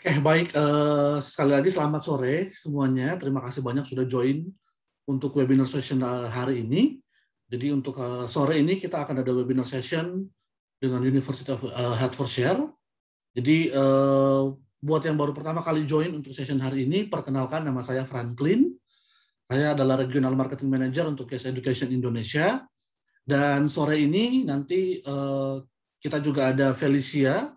Oke, baik. Uh, sekali lagi selamat sore semuanya. Terima kasih banyak sudah join untuk webinar session hari ini. Jadi untuk uh, sore ini kita akan ada webinar session dengan University of uh, Hertfordshire. Jadi uh, buat yang baru pertama kali join untuk session hari ini, perkenalkan nama saya Franklin. Saya adalah Regional Marketing Manager untuk Case Education Indonesia. Dan sore ini nanti uh, kita juga ada Felicia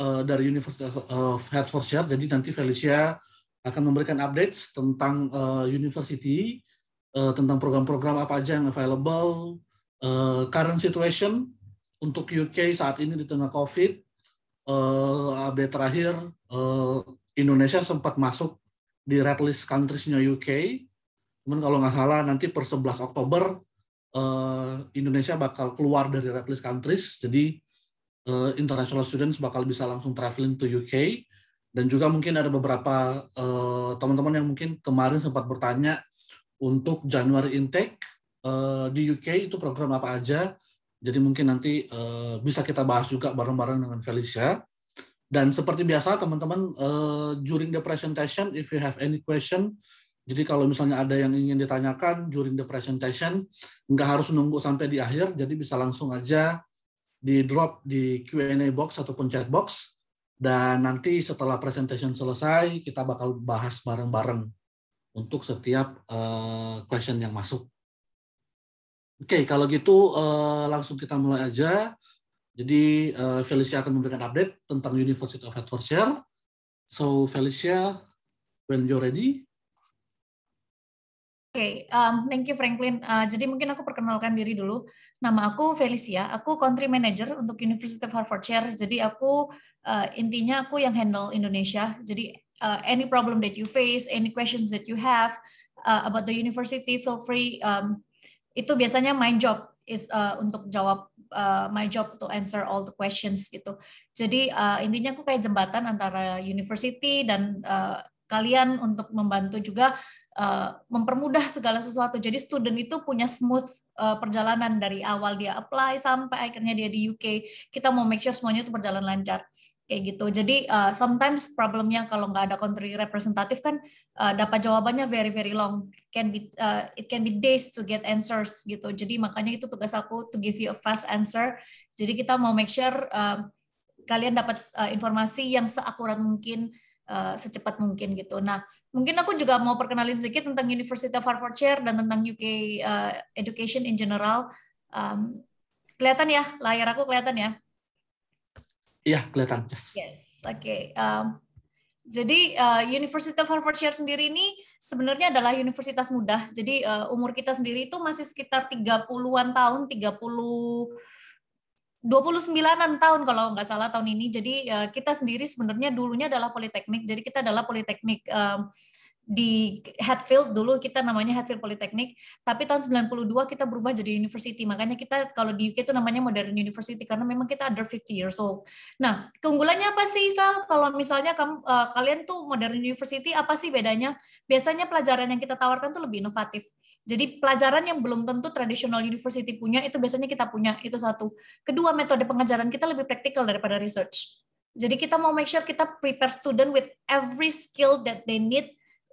uh, dari University of Hertfordshire. Jadi nanti Felicia akan memberikan updates tentang uh, university, uh, tentang program-program apa aja yang available, uh, current situation untuk UK saat ini di tengah COVID. Uh, update terakhir, uh, Indonesia sempat masuk di red list countries-nya UK. Kemudian kalau nggak salah nanti per 11 Oktober Indonesia bakal keluar dari red list countries. Jadi uh, international students bakal bisa langsung traveling to UK dan juga mungkin ada beberapa eh, teman-teman uh, yang mungkin kemarin sempat bertanya untuk Januari intake uh, di UK itu program apa aja. Jadi mungkin nanti uh, bisa kita bahas juga bareng-bareng dengan Felicia. Dan seperti biasa teman-teman uh, during the presentation if you have any question jadi kalau misalnya ada yang ingin ditanyakan during the presentation nggak harus nunggu sampai di akhir jadi bisa langsung aja di drop di Q&A box ataupun chat box dan nanti setelah presentation selesai kita bakal bahas bareng-bareng untuk setiap uh, question yang masuk. Oke, okay, kalau gitu uh, langsung kita mulai aja. Jadi uh, Felicia akan memberikan update tentang University of Hertfordshire. So Felicia, when you're ready. Oke, okay, um, thank you Franklin. Uh, jadi mungkin aku perkenalkan diri dulu. Nama aku Felicia, aku country manager untuk University of Hertfordshire. Jadi aku uh, intinya aku yang handle Indonesia. Jadi uh, any problem that you face, any questions that you have uh, about the university, feel free. Um, itu biasanya my job is uh, untuk jawab uh, my job to answer all the questions gitu. Jadi uh, intinya aku kayak jembatan antara university dan uh, kalian untuk membantu juga uh, mempermudah segala sesuatu. Jadi student itu punya smooth uh, perjalanan dari awal dia apply sampai akhirnya dia di UK. Kita mau make sure semuanya itu berjalan lancar kayak gitu. Jadi uh, sometimes problemnya kalau nggak ada country representatif kan uh, dapat jawabannya very very long. Can be uh, it can be days to get answers gitu. Jadi makanya itu tugas aku to give you a fast answer. Jadi kita mau make sure uh, kalian dapat uh, informasi yang seakurat mungkin uh, secepat mungkin gitu. Nah, mungkin aku juga mau perkenalin sedikit tentang University of Hertfordshire dan tentang UK uh, education in general. Um, kelihatan ya layar aku kelihatan ya? Iya kelihatan. Yes. yes. Oke. Okay. Um, jadi uh, University of Hertfordshire sendiri ini sebenarnya adalah universitas muda. Jadi uh, umur kita sendiri itu masih sekitar 30-an tahun, 30 29-an tahun kalau nggak salah tahun ini. Jadi uh, kita sendiri sebenarnya dulunya adalah politeknik. Jadi kita adalah politeknik um, di Hatfield dulu kita namanya Hatfield Polytechnic, tapi tahun 92 kita berubah jadi university. Makanya kita kalau di UK itu namanya Modern University karena memang kita under 50 years old. Nah, keunggulannya apa sih, Val? Kalau misalnya kamu uh, kalian tuh Modern University apa sih bedanya? Biasanya pelajaran yang kita tawarkan tuh lebih inovatif. Jadi pelajaran yang belum tentu tradisional university punya itu biasanya kita punya. Itu satu. Kedua, metode pengajaran kita lebih praktikal daripada research. Jadi kita mau make sure kita prepare student with every skill that they need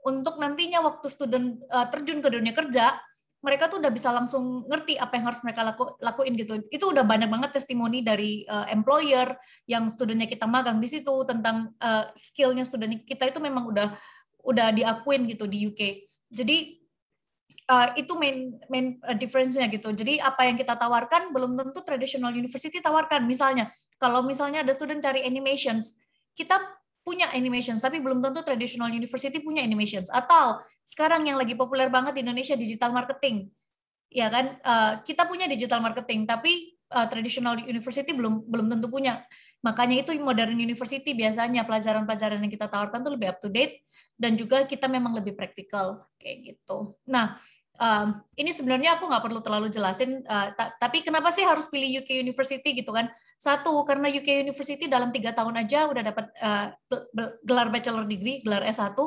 untuk nantinya waktu student uh, terjun ke dunia kerja, mereka tuh udah bisa langsung ngerti apa yang harus mereka laku, lakuin gitu. Itu udah banyak banget testimoni dari uh, employer yang studentnya kita magang di situ tentang uh, skillnya student kita itu memang udah udah diakuin gitu di UK. Jadi uh, itu main main difference-nya gitu. Jadi apa yang kita tawarkan belum tentu traditional university tawarkan. Misalnya kalau misalnya ada student cari animations, kita punya animations, tapi belum tentu traditional university punya animations. Atau sekarang yang lagi populer banget di Indonesia digital marketing, ya kan? Uh, kita punya digital marketing, tapi uh, traditional university belum belum tentu punya. Makanya itu modern university biasanya pelajaran-pelajaran yang kita tawarkan tuh lebih up to date dan juga kita memang lebih praktikal kayak gitu. Nah, um, ini sebenarnya aku nggak perlu terlalu jelasin, uh, tapi kenapa sih harus pilih UK University gitu kan? Satu, karena UK University dalam tiga tahun aja udah dapat uh, gelar bachelor degree, gelar S1,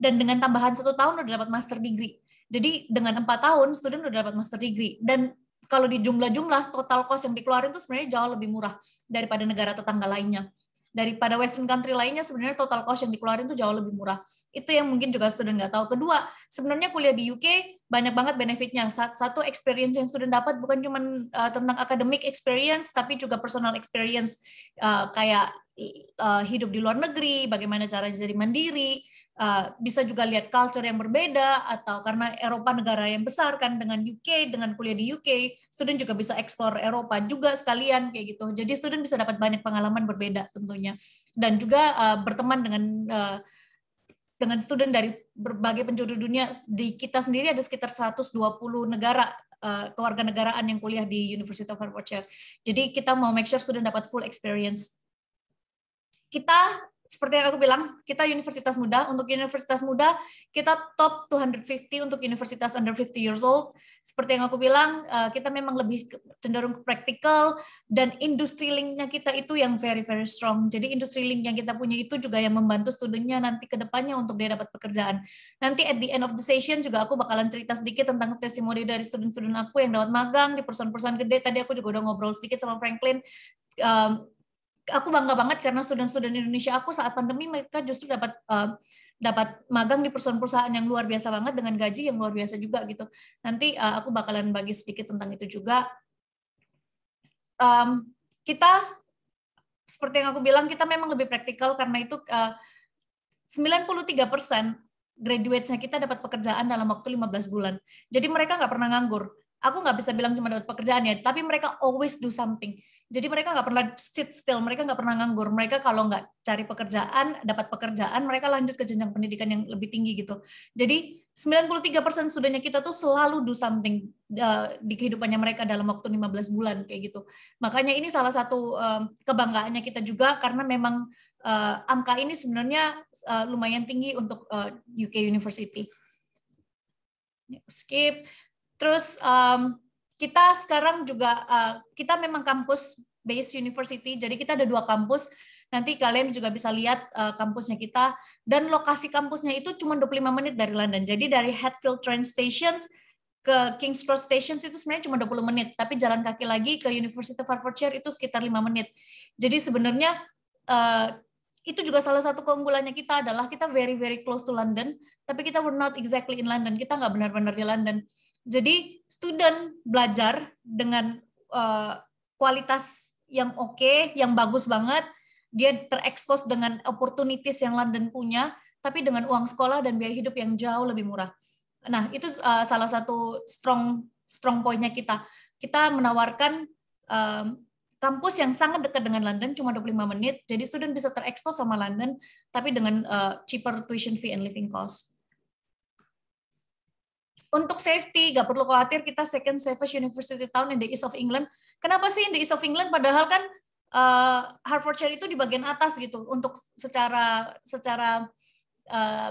dan dengan tambahan satu tahun udah dapat master degree. Jadi dengan empat tahun, student udah dapat master degree. Dan kalau di jumlah-jumlah, total cost yang dikeluarin itu sebenarnya jauh lebih murah daripada negara tetangga lainnya. Daripada Western country lainnya sebenarnya total cost yang dikeluarin itu jauh lebih murah. Itu yang mungkin juga student nggak tahu. Kedua, sebenarnya kuliah di UK banyak banget benefitnya. Satu experience yang student dapat bukan cuma uh, tentang academic experience, tapi juga personal experience uh, kayak uh, hidup di luar negeri, bagaimana cara jadi mandiri, Uh, bisa juga lihat culture yang berbeda atau karena Eropa negara yang besar kan dengan UK dengan kuliah di UK student juga bisa explore Eropa juga sekalian kayak gitu. Jadi student bisa dapat banyak pengalaman berbeda tentunya. Dan juga uh, berteman dengan uh, dengan student dari berbagai penjuru dunia di kita sendiri ada sekitar 120 negara kewarganegaraan yang kuliah di University of Hertfordshire. Jadi kita mau make sure student dapat full experience. Kita seperti yang aku bilang, kita universitas muda. Untuk universitas muda, kita top 250 untuk universitas under 50 years old. Seperti yang aku bilang, eh, kita memang lebih cenderung ke praktikal dan industri linknya kita itu yang very very strong. Jadi industri link yang kita punya itu juga yang membantu studinya nanti ke depannya untuk dia dapat pekerjaan. Nanti at the end of the session juga aku bakalan cerita sedikit tentang testimoni dari student-student aku yang dapat magang di perusahaan-perusahaan gede. Tadi aku juga udah ngobrol sedikit sama Franklin aku bangga banget karena student-student Indonesia aku saat pandemi mereka justru dapat uh, dapat magang di perusahaan-perusahaan yang luar biasa banget dengan gaji yang luar biasa juga gitu. Nanti uh, aku bakalan bagi sedikit tentang itu juga. Um, kita seperti yang aku bilang kita memang lebih praktikal karena itu uh, 93 persen graduates-nya kita dapat pekerjaan dalam waktu 15 bulan. Jadi mereka nggak pernah nganggur. Aku nggak bisa bilang cuma dapat pekerjaan ya, tapi mereka always do something. Jadi mereka nggak pernah sit still, mereka nggak pernah nganggur. Mereka kalau nggak cari pekerjaan, dapat pekerjaan, mereka lanjut ke jenjang pendidikan yang lebih tinggi gitu. Jadi 93% studentnya kita tuh selalu do something uh, di kehidupannya mereka dalam waktu 15 bulan kayak gitu. Makanya ini salah satu um, kebanggaannya kita juga karena memang uh, angka ini sebenarnya lumayan tinggi untuk UK University. Skip. Terus um, kita sekarang juga uh, kita memang kampus based university, jadi kita ada dua kampus. Nanti kalian juga bisa lihat uh, kampusnya kita dan lokasi kampusnya itu cuma 25 menit dari London. Jadi dari Hatfield train stations ke King's Cross Stations itu sebenarnya cuma 20 menit, tapi jalan kaki lagi ke University of Hertfordshire itu sekitar 5 menit. Jadi sebenarnya uh, itu juga salah satu keunggulannya kita adalah kita very very close to London, tapi kita were not exactly in London. Kita nggak benar-benar di London. Jadi student belajar dengan uh, kualitas yang oke, okay, yang bagus banget, dia terekspos dengan opportunities yang London punya, tapi dengan uang sekolah dan biaya hidup yang jauh lebih murah. Nah, itu uh, salah satu strong strong pointnya kita. Kita menawarkan um, kampus yang sangat dekat dengan London, cuma 25 menit, jadi student bisa terekspos sama London, tapi dengan uh, cheaper tuition fee and living cost untuk safety, nggak perlu khawatir kita second safest university town in the east of England. Kenapa sih in the east of England? Padahal kan uh, Hertfordshire itu di bagian atas gitu untuk secara secara uh,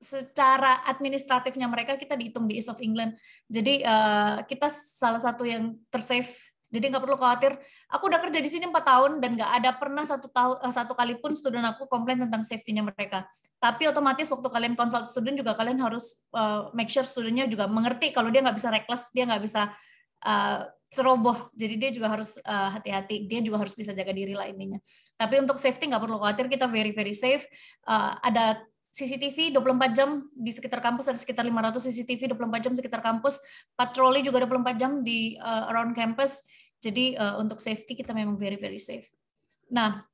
secara administratifnya mereka kita dihitung di east of England. Jadi uh, kita salah satu yang tersafe jadi nggak perlu khawatir. Aku udah kerja di sini empat tahun dan nggak ada pernah satu tahun eh, satu kali pun student aku komplain tentang safety-nya mereka. Tapi otomatis waktu kalian consult student juga kalian harus uh, make sure studentnya juga mengerti kalau dia nggak bisa reckless, dia nggak bisa uh, ceroboh. Jadi dia juga harus hati-hati. Dia juga harus bisa jaga diri lah intinya. Tapi untuk safety nggak perlu khawatir, kita very very safe. Ada CCTV 24 jam di sekitar kampus ada sekitar 500 CCTV 24 jam sekitar kampus patroli juga 24 jam di uh, around campus jadi uh, untuk safety kita memang very very safe. Nah,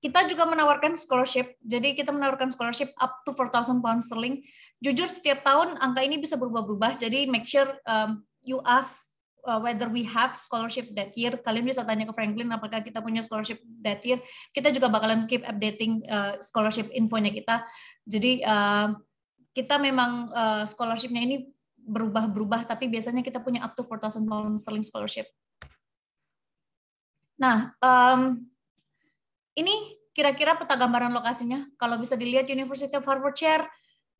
kita juga menawarkan scholarship. Jadi kita menawarkan scholarship up to 4,000 pound sterling. Jujur setiap tahun angka ini bisa berubah-berubah. Jadi make sure um, you ask uh, whether we have scholarship that year. Kalian bisa tanya ke Franklin apakah kita punya scholarship that year. Kita juga bakalan keep updating uh, scholarship infonya kita. Jadi uh, kita memang uh, scholarshipnya ini berubah-berubah, tapi biasanya kita punya up to 4,000 pound sterling scholarship. Nah, um, ini kira-kira peta gambaran lokasinya. Kalau bisa dilihat University of Hertfordshire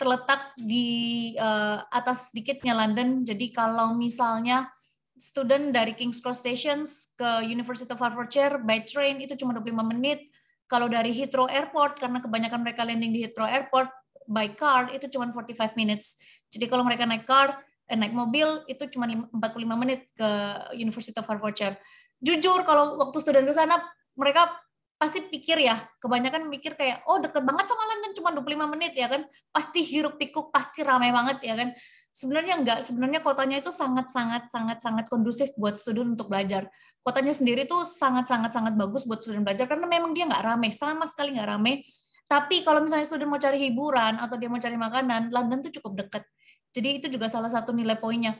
terletak di uh, atas sedikitnya London. Jadi kalau misalnya student dari King's Cross Stations ke University of Hertfordshire by train itu cuma 25 menit. Kalau dari Heathrow Airport, karena kebanyakan mereka landing di Heathrow Airport, by car itu cuma 45 minutes. Jadi kalau mereka naik car, eh, naik mobil itu cuma 45 menit ke University of Hertfordshire. Jujur kalau waktu student ke sana mereka pasti pikir ya, kebanyakan mikir kayak, oh deket banget sama London, cuma 25 menit ya kan, pasti hiruk pikuk, pasti ramai banget ya kan. Sebenarnya enggak, sebenarnya kotanya itu sangat-sangat sangat-sangat kondusif buat student untuk belajar. Kotanya sendiri tuh sangat-sangat sangat bagus buat student belajar karena memang dia nggak ramai, sama sekali nggak ramai. Tapi kalau misalnya student mau cari hiburan atau dia mau cari makanan, London tuh cukup dekat. Jadi itu juga salah satu nilai poinnya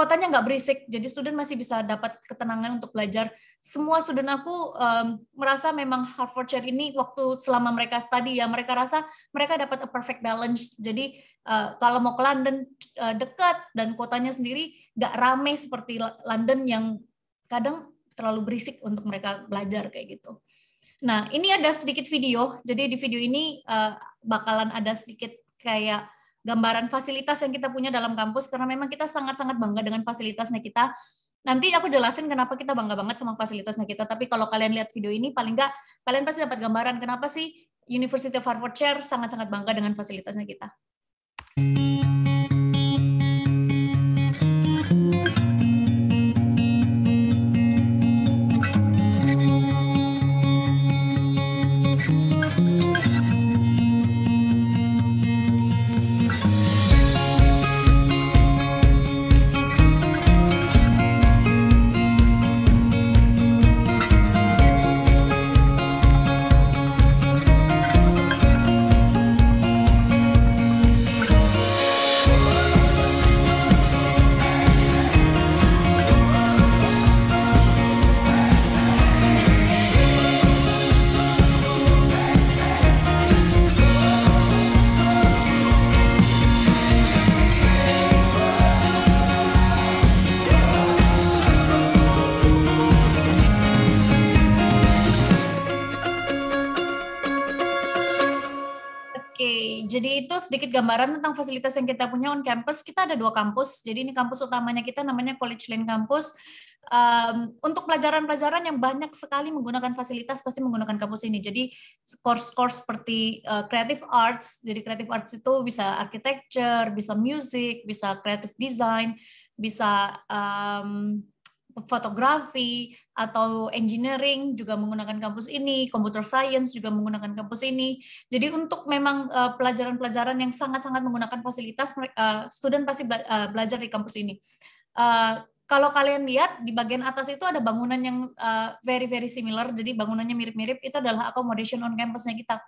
kotanya nggak berisik, jadi student masih bisa dapat ketenangan untuk belajar. Semua student aku um, merasa memang Hertfordshire ini waktu selama mereka study ya mereka rasa mereka dapat a perfect balance. Jadi uh, kalau mau ke London uh, dekat dan kotanya sendiri nggak ramai seperti London yang kadang terlalu berisik untuk mereka belajar kayak gitu. Nah ini ada sedikit video. Jadi di video ini uh, bakalan ada sedikit kayak gambaran fasilitas yang kita punya dalam kampus karena memang kita sangat-sangat bangga dengan fasilitasnya kita. Nanti aku jelasin kenapa kita bangga banget sama fasilitasnya kita. Tapi kalau kalian lihat video ini, paling nggak kalian pasti dapat gambaran kenapa sih University of Hertfordshire sangat-sangat bangga dengan fasilitasnya kita. Sedikit gambaran tentang fasilitas yang kita punya on campus. Kita ada dua kampus. Jadi ini kampus utamanya kita namanya College Lane Campus. Um, untuk pelajaran-pelajaran yang banyak sekali menggunakan fasilitas pasti menggunakan kampus ini. Jadi course-course seperti uh, creative arts. Jadi creative arts itu bisa architecture, bisa music, bisa creative design, bisa um, fotografi atau engineering juga menggunakan kampus ini, computer science juga menggunakan kampus ini. Jadi untuk memang eh, pelajaran-pelajaran yang sangat-sangat menggunakan fasilitas, uh, student pasti eh, belajar di kampus ini. kalau kalian lihat di bagian atas itu ada bangunan yang very very similar, jadi bangunannya mirip-mirip. Itu adalah accommodation on campusnya kita.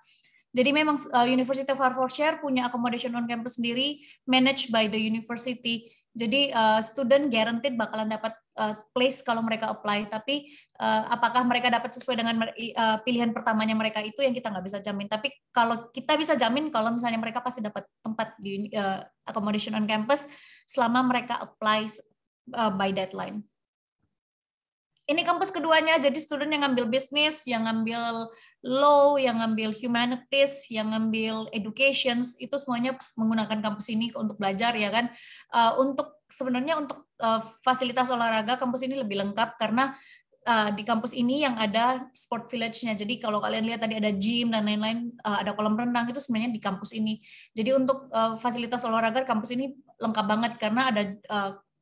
Jadi memang University of Hertfordshire punya accommodation on campus sendiri, managed by the university. Jadi uh, student guaranteed bakalan dapat uh, place kalau mereka apply. Tapi uh, apakah mereka dapat sesuai dengan uh, pilihan pertamanya mereka itu yang kita nggak bisa jamin. Tapi kalau kita bisa jamin kalau misalnya mereka pasti dapat tempat di uh, accommodation on campus selama mereka apply uh, by deadline. Ini kampus keduanya, jadi student yang ngambil bisnis, yang ngambil law, yang ngambil humanities, yang ngambil education, itu semuanya menggunakan kampus ini untuk belajar ya kan. Untuk sebenarnya untuk uh, fasilitas olahraga kampus ini lebih lengkap karena uh, di kampus ini yang ada sport village-nya. Jadi kalau kalian lihat tadi ada gym dan lain-lain, uh, ada kolam renang itu sebenarnya di kampus ini. Jadi untuk fasilitas olahraga kampus ini lengkap banget karena ada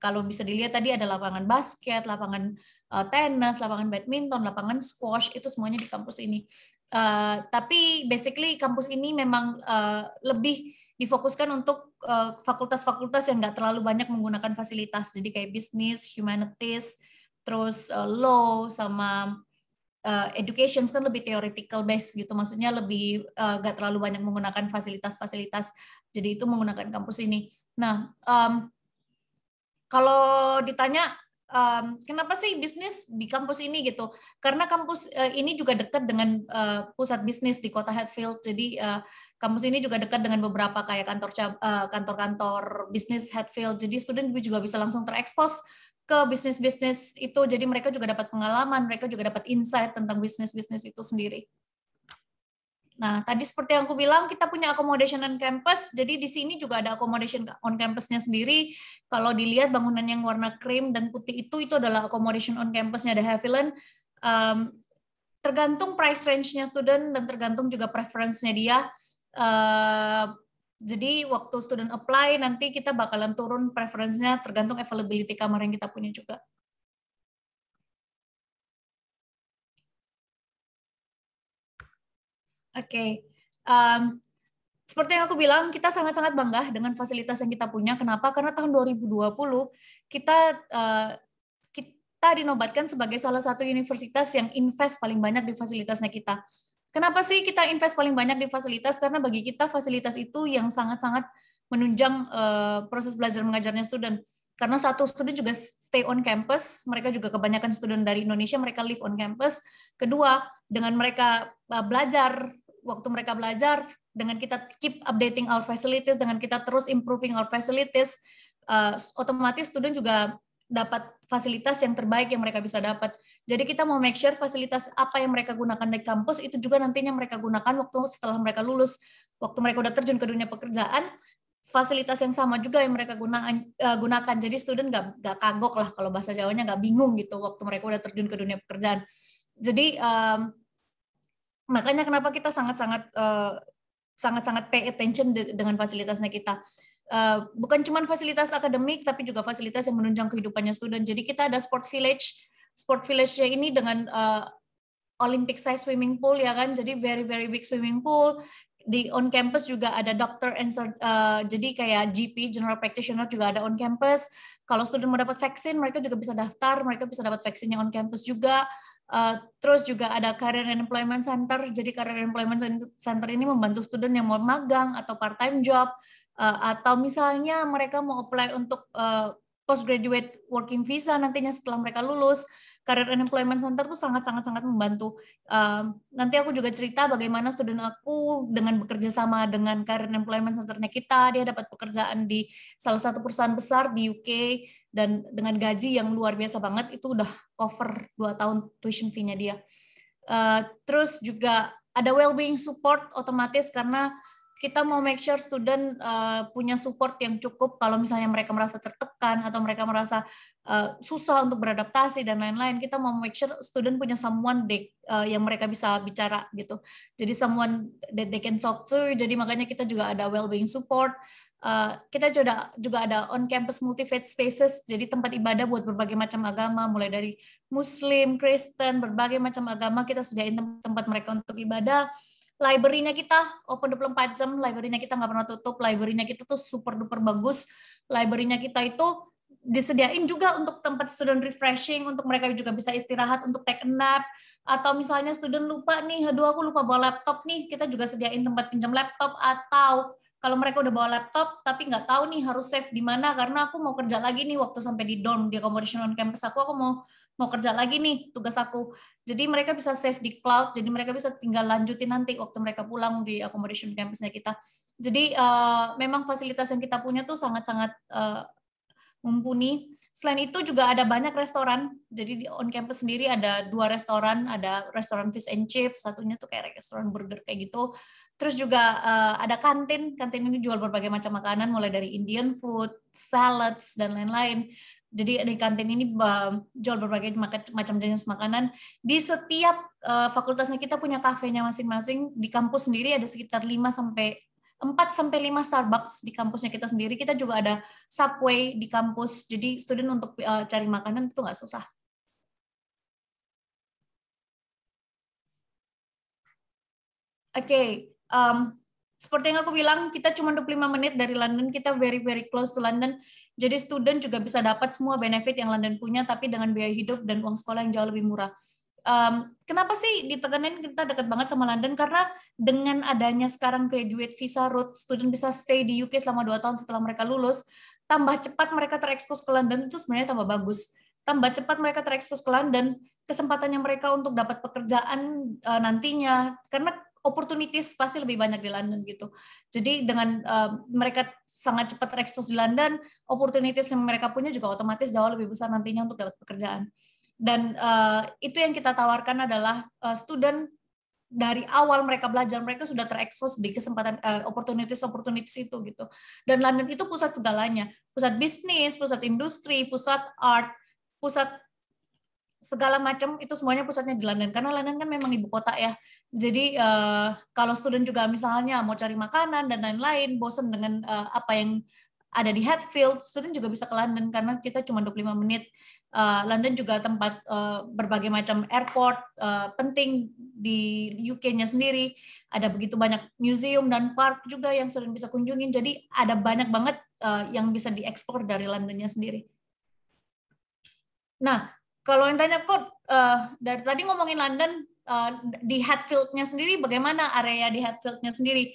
kalau bisa dilihat tadi ada lapangan basket, lapangan uh, tenis, lapangan badminton, lapangan squash itu semuanya di kampus ini. Uh, tapi basically kampus ini memang uh, lebih difokuskan untuk fakultas-fakultas uh, yang nggak terlalu banyak menggunakan fasilitas. Jadi kayak bisnis, humanities, terus uh, law sama uh, education kan lebih theoretical based gitu. Maksudnya lebih nggak uh, terlalu banyak menggunakan fasilitas-fasilitas. Jadi itu menggunakan kampus ini. Nah, um, kalau ditanya um, kenapa sih bisnis di kampus ini gitu? Karena kampus uh, ini juga dekat dengan uh, pusat bisnis di kota Hatfield. Jadi uh, kampus ini juga dekat dengan beberapa kayak kantor kantor-kantor bisnis Hatfield. Jadi student juga bisa langsung terekspos ke bisnis-bisnis itu. Jadi mereka juga dapat pengalaman, mereka juga dapat insight tentang bisnis-bisnis itu sendiri. Nah, tadi seperti yang aku bilang, kita punya accommodation on campus. Jadi di sini juga ada accommodation on campusnya sendiri. Kalau dilihat bangunan yang warna krim dan putih itu, itu adalah accommodation on campusnya The Havilland. Um, tergantung price range-nya student dan tergantung juga preference-nya dia. Uh, jadi waktu student apply, nanti kita bakalan turun preference-nya tergantung availability kamar yang kita punya juga. okay. um, seperti yang aku bilang, kita sangat-sangat bangga dengan fasilitas yang kita punya. Kenapa? Karena tahun 2020 kita uh, kita dinobatkan sebagai salah satu universitas yang invest paling banyak di fasilitasnya kita. Kenapa sih kita invest paling banyak di fasilitas? Karena bagi kita fasilitas itu yang sangat-sangat menunjang uh, proses belajar mengajarnya student. Karena satu student juga stay on campus, mereka juga kebanyakan student dari Indonesia mereka live on campus. Kedua, dengan mereka uh, belajar waktu mereka belajar dengan kita keep updating our facilities, dengan kita terus improving our facilities, uh, otomatis student juga dapat fasilitas yang terbaik yang mereka bisa dapat. Jadi kita mau make sure fasilitas apa yang mereka gunakan di kampus itu juga nantinya mereka gunakan waktu setelah mereka lulus, waktu mereka udah terjun ke dunia pekerjaan, fasilitas yang sama juga yang mereka gunakan. Uh, gunakan. Jadi student nggak nggak kagok lah kalau bahasa Jawanya nggak bingung gitu waktu mereka udah terjun ke dunia pekerjaan. Jadi um, makanya kenapa kita sangat-sangat uh, sangat-sangat pay attention dengan fasilitasnya kita. Uh, bukan cuma fasilitas akademik, tapi juga fasilitas yang menunjang kehidupannya student. Jadi kita ada sport village. Sport village-nya ini dengan uh, Olympic size swimming pool ya kan, jadi very very big swimming pool. Di on campus juga ada dokter and uh, jadi kayak GP general practitioner juga ada on campus. Kalau student mau dapat vaksin, mereka juga bisa daftar, mereka bisa dapat vaksinnya on campus juga. Uh, terus juga ada Career and Employment Center. Jadi Career and Employment Center ini membantu student yang mau magang atau part-time job uh, atau misalnya mereka mau apply untuk uh, postgraduate working visa nantinya setelah mereka lulus. Career and Employment Center tuh sangat-sangat sangat membantu. Uh, nanti aku juga cerita bagaimana student aku dengan bekerja sama dengan Career and Employment Centernya kita, dia dapat pekerjaan di salah satu perusahaan besar di UK dan dengan gaji yang luar biasa banget itu udah cover dua tahun tuition fee-nya dia. Uh, terus juga ada well-being support otomatis karena kita mau make sure student uh, punya support yang cukup. Kalau misalnya mereka merasa tertekan atau mereka merasa uh, susah untuk beradaptasi dan lain-lain kita mau make sure student punya someone they, uh, yang mereka bisa bicara gitu. Jadi someone that they can talk to. Jadi makanya kita juga ada well-being support. Uh, kita juga juga ada on campus multi faith spaces. Jadi tempat ibadah buat berbagai macam agama. Mulai dari Muslim, Kristen, berbagai macam agama. Kita sediain tempat mereka untuk ibadah. Library-nya kita open 24 jam, library-nya kita nggak pernah tutup, library-nya kita tuh super duper bagus. Library-nya kita itu disediain juga untuk tempat student refreshing, untuk mereka juga bisa istirahat, untuk take a nap, atau misalnya student lupa nih, aduh aku lupa bawa laptop nih, kita juga sediain tempat pinjam laptop, atau kalau mereka udah bawa laptop tapi nggak tahu nih harus save di mana karena aku mau kerja lagi nih waktu sampai di dorm di accommodation on campus aku aku mau mau kerja lagi nih tugas aku jadi mereka bisa save di cloud jadi mereka bisa tinggal lanjutin nanti waktu mereka pulang di accommodation campusnya kita. Jadi uh, memang fasilitas yang kita punya tuh sangat-sangat uh, mumpuni. Selain itu juga ada banyak restoran. Jadi di on campus sendiri ada dua restoran ada restoran fish and chips satunya tuh kayak restoran burger kayak gitu. Terus juga uh, ada kantin, kantin ini jual berbagai macam makanan mulai dari Indian food, salads dan lain-lain. Jadi di kantin ini jual berbagai macam jenis makanan. Di setiap uh, fakultasnya kita punya kafenya masing-masing. Di kampus sendiri ada sekitar 5 sampai 4 sampai 5 Starbucks di kampusnya kita sendiri. Kita juga ada Subway di kampus. Jadi student untuk uh, cari makanan itu nggak susah. Oke, okay um, seperti yang aku bilang, kita cuma 25 menit dari London, kita very very close to London. Jadi student juga bisa dapat semua benefit yang London punya, tapi dengan biaya hidup dan uang sekolah yang jauh lebih murah. Um, kenapa sih ditekanin kita dekat banget sama London? Karena dengan adanya sekarang graduate visa route, student bisa stay di UK selama dua tahun setelah mereka lulus, tambah cepat mereka terekspos ke London itu sebenarnya tambah bagus. Tambah cepat mereka terekspos ke London, kesempatannya mereka untuk dapat pekerjaan uh, nantinya, karena opportunities pasti lebih banyak di London gitu. Jadi dengan uh, mereka sangat cepat terekspos di London, opportunities yang mereka punya juga otomatis jauh lebih besar nantinya untuk dapat pekerjaan. Dan uh, itu yang kita tawarkan adalah uh, student dari awal mereka belajar mereka sudah terekspos di kesempatan uh, opportunities opportunities itu gitu. Dan London itu pusat segalanya, pusat bisnis, pusat industri, pusat art, pusat segala macam itu semuanya pusatnya di London karena London kan memang ibu kota ya jadi uh, kalau student juga misalnya mau cari makanan dan lain-lain bosan dengan uh, apa yang ada di Hatfield student juga bisa ke London karena kita cuma 25 menit Uh, London juga tempat uh, berbagai macam airport uh, penting di UK-nya sendiri. Ada begitu banyak museum dan park juga yang student bisa kunjungin. Jadi ada banyak banget uh, yang bisa diekspor dari Londonnya sendiri. Nah, kalau yang tanya kok uh, dari tadi ngomongin London uh, di Hatfield-nya sendiri, bagaimana area di Hatfield-nya sendiri?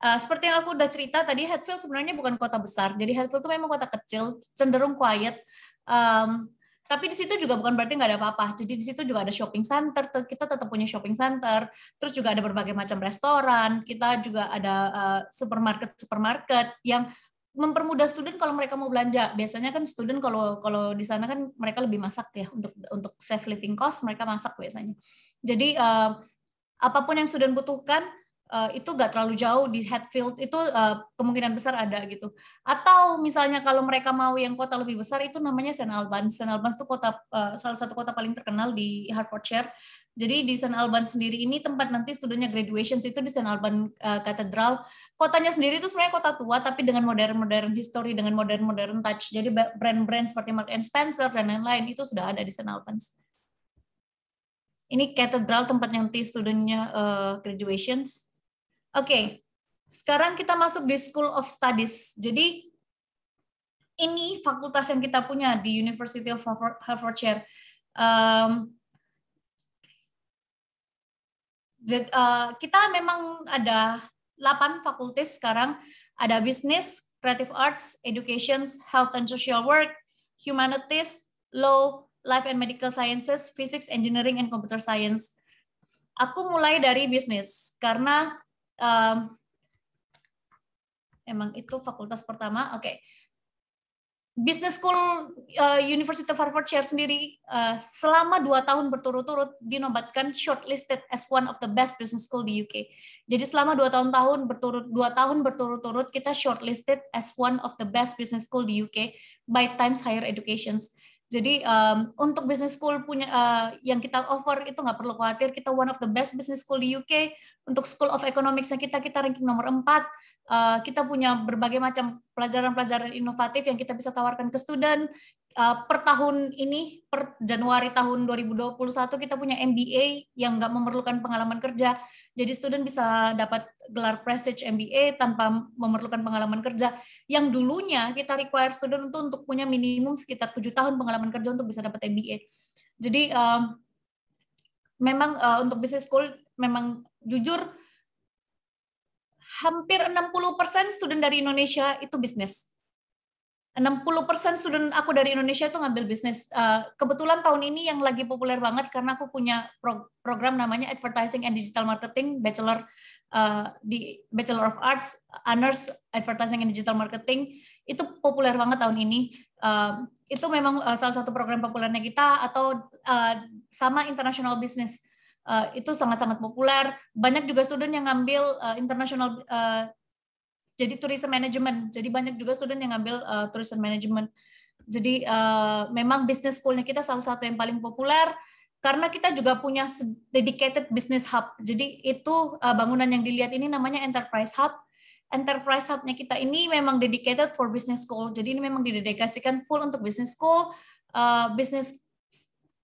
Uh, seperti yang aku udah cerita tadi, Hatfield sebenarnya bukan kota besar. Jadi Hatfield itu memang kota kecil, cenderung quiet. Um, tapi di situ juga bukan berarti nggak ada apa-apa. Jadi di situ juga ada shopping center. Kita tetap punya shopping center. Terus juga ada berbagai macam restoran. Kita juga ada uh, supermarket supermarket yang mempermudah student kalau mereka mau belanja. Biasanya kan student kalau kalau di sana kan mereka lebih masak ya untuk untuk save living cost mereka masak biasanya. Jadi uh, apa pun yang student butuhkan uh, itu nggak terlalu jauh di Hatfield itu uh, kemungkinan besar ada gitu. Atau misalnya kalau mereka mau yang kota lebih besar itu namanya St Albans. St Albans itu kota uh, salah satu kota paling terkenal di Hertfordshire. Jadi di St Albans sendiri ini tempat nanti studentnya graduation itu di St Albans uh, Cathedral. Kotanya sendiri itu sebenarnya kota tua tapi dengan modern-modern history dengan modern-modern touch. Jadi brand-brand seperti Mark and Spencer dan lain-lain itu sudah ada di St Albans. Ini katedral tempat nanti studentnya uh, graduations. Oke, okay. sekarang kita masuk di School of Studies. Jadi ini fakultas yang kita punya di University of Hertfordshire. Um, uh, kita memang ada 8 fakultas sekarang. Ada Business, Creative Arts, Education, Health and Social Work, Humanities, Law, Life and Medical Sciences, Physics, Engineering, and Computer Science. Aku mulai dari bisnis karena um, emang itu fakultas pertama. Oke. Okay. Business School uh, University of Harvard sendiri uh, selama dua tahun berturut-turut dinobatkan shortlisted as one of the best business school di UK. Jadi selama dua tahun tahun berturut dua tahun berturut-turut kita shortlisted as one of the best business school di UK by Times Higher Educations. Jadi um, untuk business school punya uh, yang kita offer itu nggak perlu khawatir kita one of the best business school di UK. Untuk School of Economics yang kita kita ranking nomor 4. Uh, kita punya berbagai macam pelajaran-pelajaran inovatif yang kita bisa tawarkan ke student. Uh, per tahun ini per Januari tahun 2021 kita punya MBA yang nggak memerlukan pengalaman kerja. Jadi student bisa dapat gelar prestige MBA tanpa memerlukan pengalaman kerja. Yang dulunya kita require student untuk untuk punya minimum sekitar tujuh tahun pengalaman kerja untuk bisa dapat MBA. Jadi um, memang uh, untuk business school memang jujur hampir 60% student dari Indonesia itu bisnis. 60% student aku dari Indonesia itu ngambil bisnis. Uh, kebetulan tahun ini yang lagi populer banget karena aku punya program namanya Advertising and Digital Marketing, Bachelor uh, di Bachelor of Arts, Honors Advertising and Digital Marketing. Itu populer banget tahun ini. Uh, itu memang salah satu program populernya kita atau sama international business. Itu sangat-sangat populer. Banyak juga student yang ngambil international jadi tourism management. Jadi banyak juga student yang ngambil uh, tourism management. Jadi uh, memang business schoolnya kita salah satu yang paling populer karena kita juga punya dedicated business hub. Jadi itu uh, bangunan yang dilihat ini namanya enterprise hub. Enterprise hub-nya kita ini memang dedicated for business school. Jadi ini memang didedikasikan full untuk business school, uh, business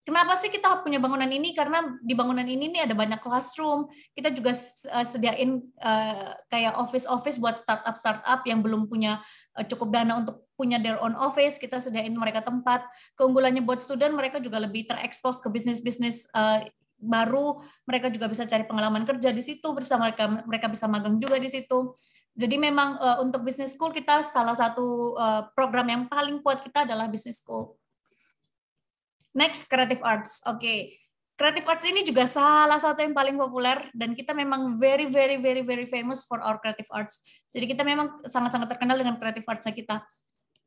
Kenapa sih kita punya bangunan ini? Karena di bangunan ini nih ada banyak classroom. Kita juga uh, sediain uh, kayak office-office buat startup-startup yang belum punya uh, cukup dana untuk punya their own office. Kita sediain mereka tempat. Keunggulannya buat student, mereka juga lebih terekspos ke bisnis-bisnis uh, baru. Mereka juga bisa cari pengalaman kerja di situ bersama mereka. Mereka bisa magang juga di situ. Jadi memang uh, untuk business school kita salah satu uh, program yang paling kuat kita adalah business school. Next, creative arts. Oke. Okay. Creative arts ini juga salah satu yang paling populer dan kita memang very very very very famous for our creative arts. Jadi kita memang sangat-sangat terkenal dengan creative arts kita.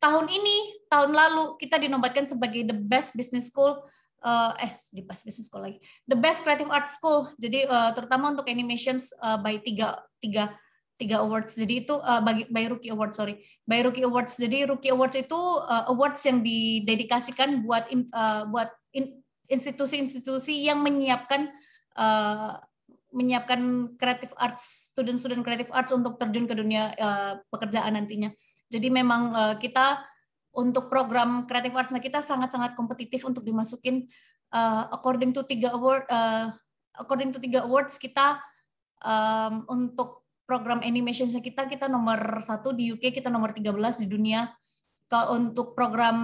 Tahun ini, tahun lalu kita dinobatkan sebagai the best business school uh, eh di best business school lagi. The best creative arts school. Jadi uh, terutama untuk animations uh, by tiga tiga tiga awards. Jadi itu uh, bagi by Rookie Awards sorry, by Rookie Awards. Jadi Rookie Awards itu uh, awards yang didedikasikan buat uh, buat institusi-institusi yang menyiapkan uh, menyiapkan creative arts student-student creative arts untuk terjun ke dunia uh, pekerjaan nantinya. Jadi memang uh, kita untuk program Creative Arts kita sangat-sangat kompetitif untuk dimasukin uh, according to tiga award uh, according to tiga awards kita um, untuk program animation kita kita nomor satu di UK kita nomor 13 di dunia. Untuk program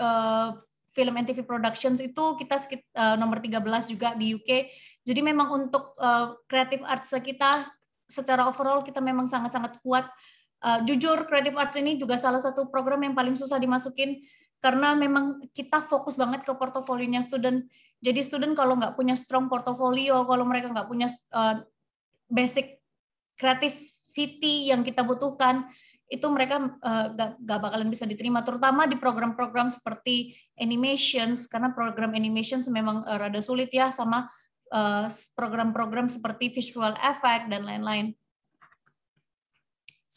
uh, film and TV Productions itu kita uh, nomor 13 juga di UK jadi memang untuk uh, creative arts kita secara overall kita memang sangat-sangat kuat. Uh, jujur creative arts ini juga salah satu program yang paling susah dimasukin. Karena memang kita fokus banget ke portofolionya student. Jadi student kalau nggak punya strong portofolio, kalau mereka nggak punya uh, basic creativity yang kita butuhkan, itu mereka uh, nggak bakalan bisa diterima, terutama di program-program seperti animations, karena program animations memang uh, rada sulit ya, sama program-program uh, seperti visual effect dan lain-lain.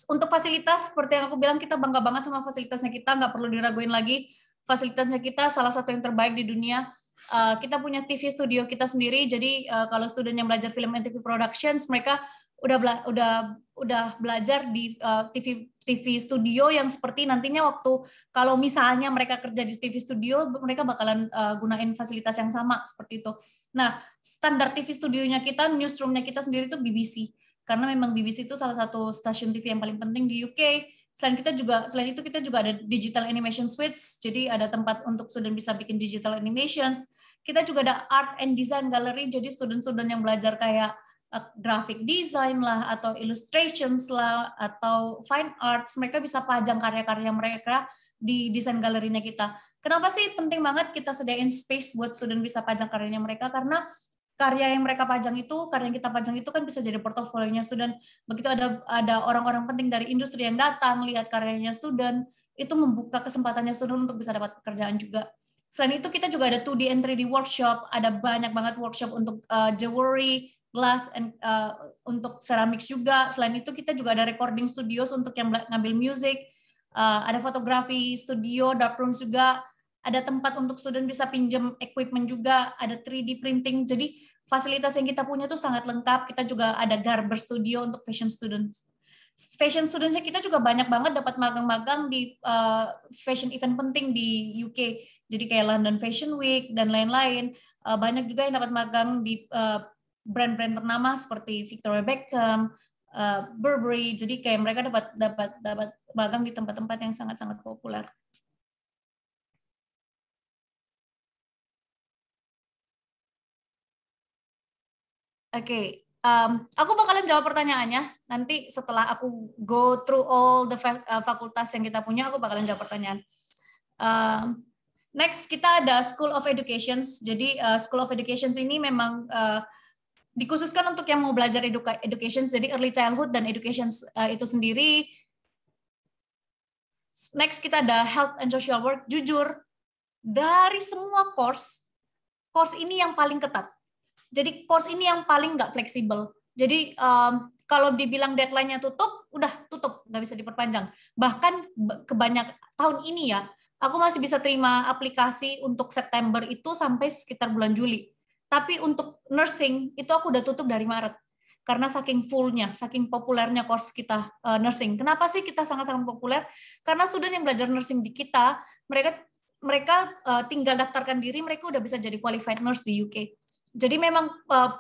Untuk fasilitas seperti yang aku bilang kita bangga banget sama fasilitasnya kita nggak perlu diraguin lagi fasilitasnya kita salah satu yang terbaik di dunia. Uh, kita punya TV studio kita sendiri jadi uh, kalau student yang belajar film and TV productions mereka udah bela udah udah belajar di uh, TV TV studio yang seperti nantinya waktu kalau misalnya mereka kerja di TV studio mereka bakalan uh, gunain fasilitas yang sama seperti itu. Nah, standar TV studionya kita, newsroomnya kita sendiri itu BBC karena memang BBC itu salah satu stasiun TV yang paling penting di UK. Selain kita juga selain itu kita juga ada digital animation suites. Jadi ada tempat untuk student bisa bikin digital animations. Kita juga ada art and design gallery. Jadi student-student yang belajar kayak graphic design lah atau illustrations lah atau fine arts, mereka bisa pajang karya-karya mereka di desain galerinya kita. Kenapa sih penting banget kita sediain space buat student bisa pajang karyanya mereka? Karena karya yang mereka pajang itu, karya yang kita pajang itu kan bisa jadi portofolionya student. Begitu ada ada orang-orang penting dari industri yang datang lihat karyanya student, itu membuka kesempatannya student untuk bisa dapat pekerjaan juga. Selain itu kita juga ada 2D and 3D workshop, ada banyak banget workshop untuk uh, jewelry, glass, and uh, untuk ceramics juga. Selain itu kita juga ada recording studios untuk yang ngambil music, uh, ada fotografi studio, dark rooms juga, ada tempat untuk student bisa pinjam equipment juga, ada 3D printing. Jadi fasilitas yang kita punya tuh sangat lengkap. Kita juga ada Garber Studio untuk fashion students. Fashion students kita juga banyak banget dapat magang-magang di uh, fashion event penting di UK. Jadi kayak London Fashion Week dan lain-lain. Uh, banyak juga yang dapat magang di uh, brand-brand ternama seperti Victoria Beckham, uh, Burberry. Jadi kayak mereka dapat dapat dapat magang di tempat-tempat yang sangat-sangat populer. Oke, okay. um, aku bakalan jawab pertanyaannya nanti setelah aku go through all the uh, fakultas yang kita punya, aku bakalan jawab pertanyaan. Um, next kita ada School of Education. Jadi uh, School of Education ini memang uh, dikhususkan untuk yang mau belajar eduka education, jadi early childhood dan education uh, itu sendiri. Next kita ada Health and Social Work. Jujur, dari semua course, course ini yang paling ketat jadi course ini yang paling nggak fleksibel. Jadi um, kalau dibilang deadline-nya tutup, udah tutup, nggak bisa diperpanjang. Bahkan kebanyak tahun ini ya, aku masih bisa terima aplikasi untuk September itu sampai sekitar bulan Juli. Tapi untuk nursing itu aku udah tutup dari Maret karena saking fullnya, saking populernya course kita uh, nursing. Kenapa sih kita sangat-sangat populer? Karena student yang belajar nursing di kita, mereka mereka uh, tinggal daftarkan diri, mereka udah bisa jadi qualified nurse di UK. Jadi memang uh,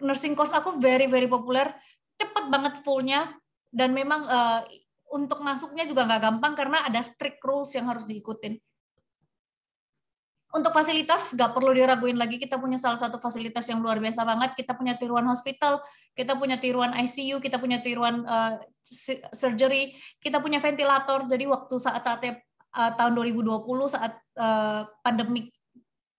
nursing course aku very very populer, cepet banget fullnya dan memang uh, untuk masuknya juga nggak gampang karena ada strict rules yang harus diikutin. Untuk fasilitas nggak perlu diraguin lagi kita punya salah satu fasilitas yang luar biasa banget. Kita punya tiruan hospital, kita punya tiruan ICU, kita punya tiruan uh, surgery, kita punya ventilator. Jadi waktu saat-saatnya uh, tahun 2020 saat uh, pandemi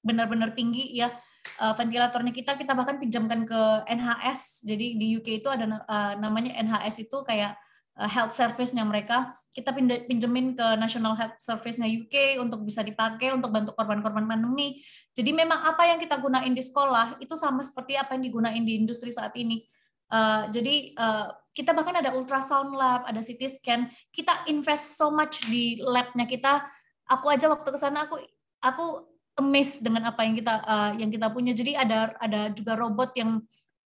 benar-benar tinggi ya uh, ventilatornya kita kita bahkan pinjamkan ke NHS. Jadi di UK itu ada uh, namanya NHS itu kayak health service-nya mereka. Kita pinjemin ke National Health Service-nya UK untuk bisa dipakai untuk bantu korban-korban pandemi. Jadi memang apa yang kita gunain di sekolah itu sama seperti apa yang digunain di industri saat ini. Uh, jadi uh, kita bahkan ada ultrasound lab, ada CT scan. Kita invest so much di labnya kita. Aku aja waktu ke sana aku aku amazed dengan apa yang kita uh, yang kita punya. Jadi ada ada juga robot yang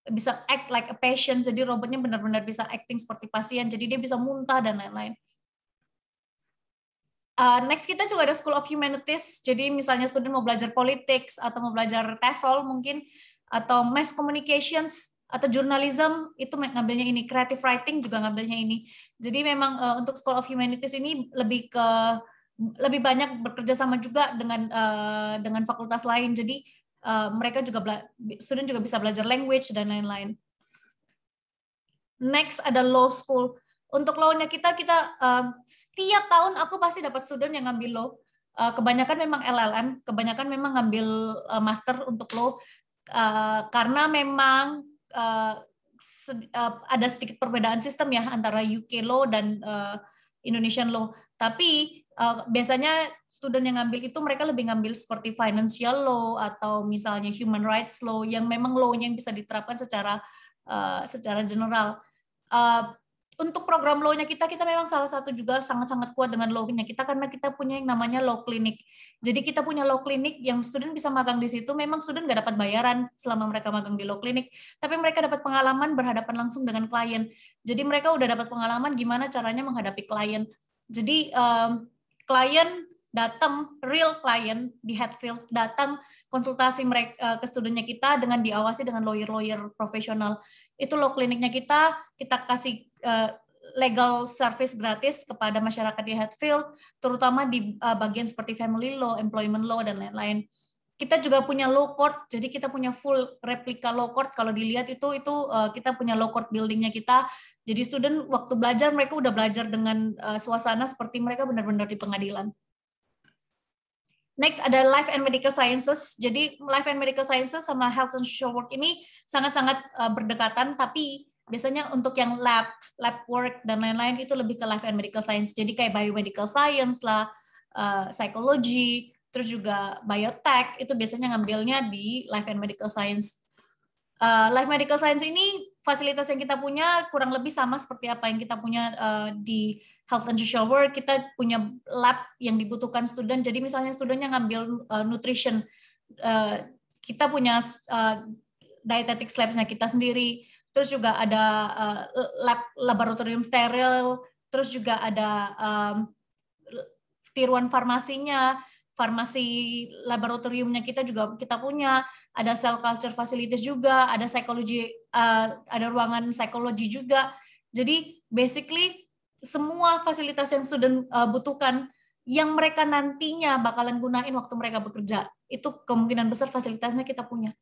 bisa act like a patient. Jadi robotnya benar-benar bisa acting seperti pasien. Jadi dia bisa muntah dan lain-lain. Uh, next kita juga ada School of Humanities. Jadi misalnya student mau belajar politics atau mau belajar TESOL mungkin atau mass communications atau journalism itu ngambilnya ini, creative writing juga ngambilnya ini. Jadi memang uh, untuk School of Humanities ini lebih ke lebih banyak bekerja sama juga dengan uh, dengan fakultas lain. Jadi uh, mereka juga student juga bisa belajar language dan lain-lain. Next ada law school untuk law-nya kita kita uh, setiap tahun aku pasti dapat student yang ngambil law. Uh, kebanyakan memang LLM, kebanyakan memang ngambil uh, master untuk law uh, karena memang uh, ada sedikit perbedaan sistem ya antara UK law dan uh, Indonesian law. Tapi uh, biasanya student yang ngambil itu mereka lebih ngambil seperti financial law atau misalnya human rights law yang memang law-nya yang bisa diterapkan secara uh, secara general. Uh, untuk program law-nya kita, kita memang salah satu juga sangat-sangat kuat dengan law-nya kita karena kita punya yang namanya law clinic. Jadi kita punya law clinic yang student bisa magang di situ. Memang student nggak dapat bayaran selama mereka magang di law clinic, tapi mereka dapat pengalaman berhadapan langsung dengan klien. Jadi mereka udah dapat pengalaman gimana caranya menghadapi klien. Jadi klien datang, real klien di Hatfield datang konsultasi mereka eh, ke studentnya kita dengan diawasi dengan lawyer-lawyer profesional itu lo kliniknya kita kita kasih uh, legal service gratis kepada masyarakat di Hatfield terutama di uh, bagian seperti family law, employment law dan lain-lain. Kita juga punya law court, jadi kita punya full replika law court. Kalau dilihat itu itu uh, kita punya law court buildingnya kita. Jadi student waktu belajar mereka udah belajar dengan uh, suasana seperti mereka benar-benar di pengadilan. Next ada Life and Medical Sciences. Jadi Life and Medical Sciences sama Health and Social Work ini sangat-sangat uh, berdekatan, tapi biasanya untuk yang lab, lab work dan lain-lain itu lebih ke Life and Medical Science. Jadi kayak biomedical science lah, uh, psychology, terus juga biotech itu biasanya ngambilnya di Life and Medical Science. Uh, Life Medical Science ini fasilitas yang kita punya kurang lebih sama seperti apa yang kita punya uh, di health and social work kita punya lab yang dibutuhkan student. Jadi misalnya studentnya ngambil uh, nutrition uh, kita punya uh, dietetics labnya kita sendiri. Terus juga ada uh, lab laboratorium steril. Terus juga ada um, tiruan farmasinya farmasi laboratoriumnya kita juga kita punya ada cell culture facilities juga ada psikologi uh, ada ruangan psikologi juga jadi basically semua fasilitas yang student uh, butuhkan yang mereka nantinya bakalan gunain waktu mereka bekerja. Itu kemungkinan besar fasilitasnya kita punya.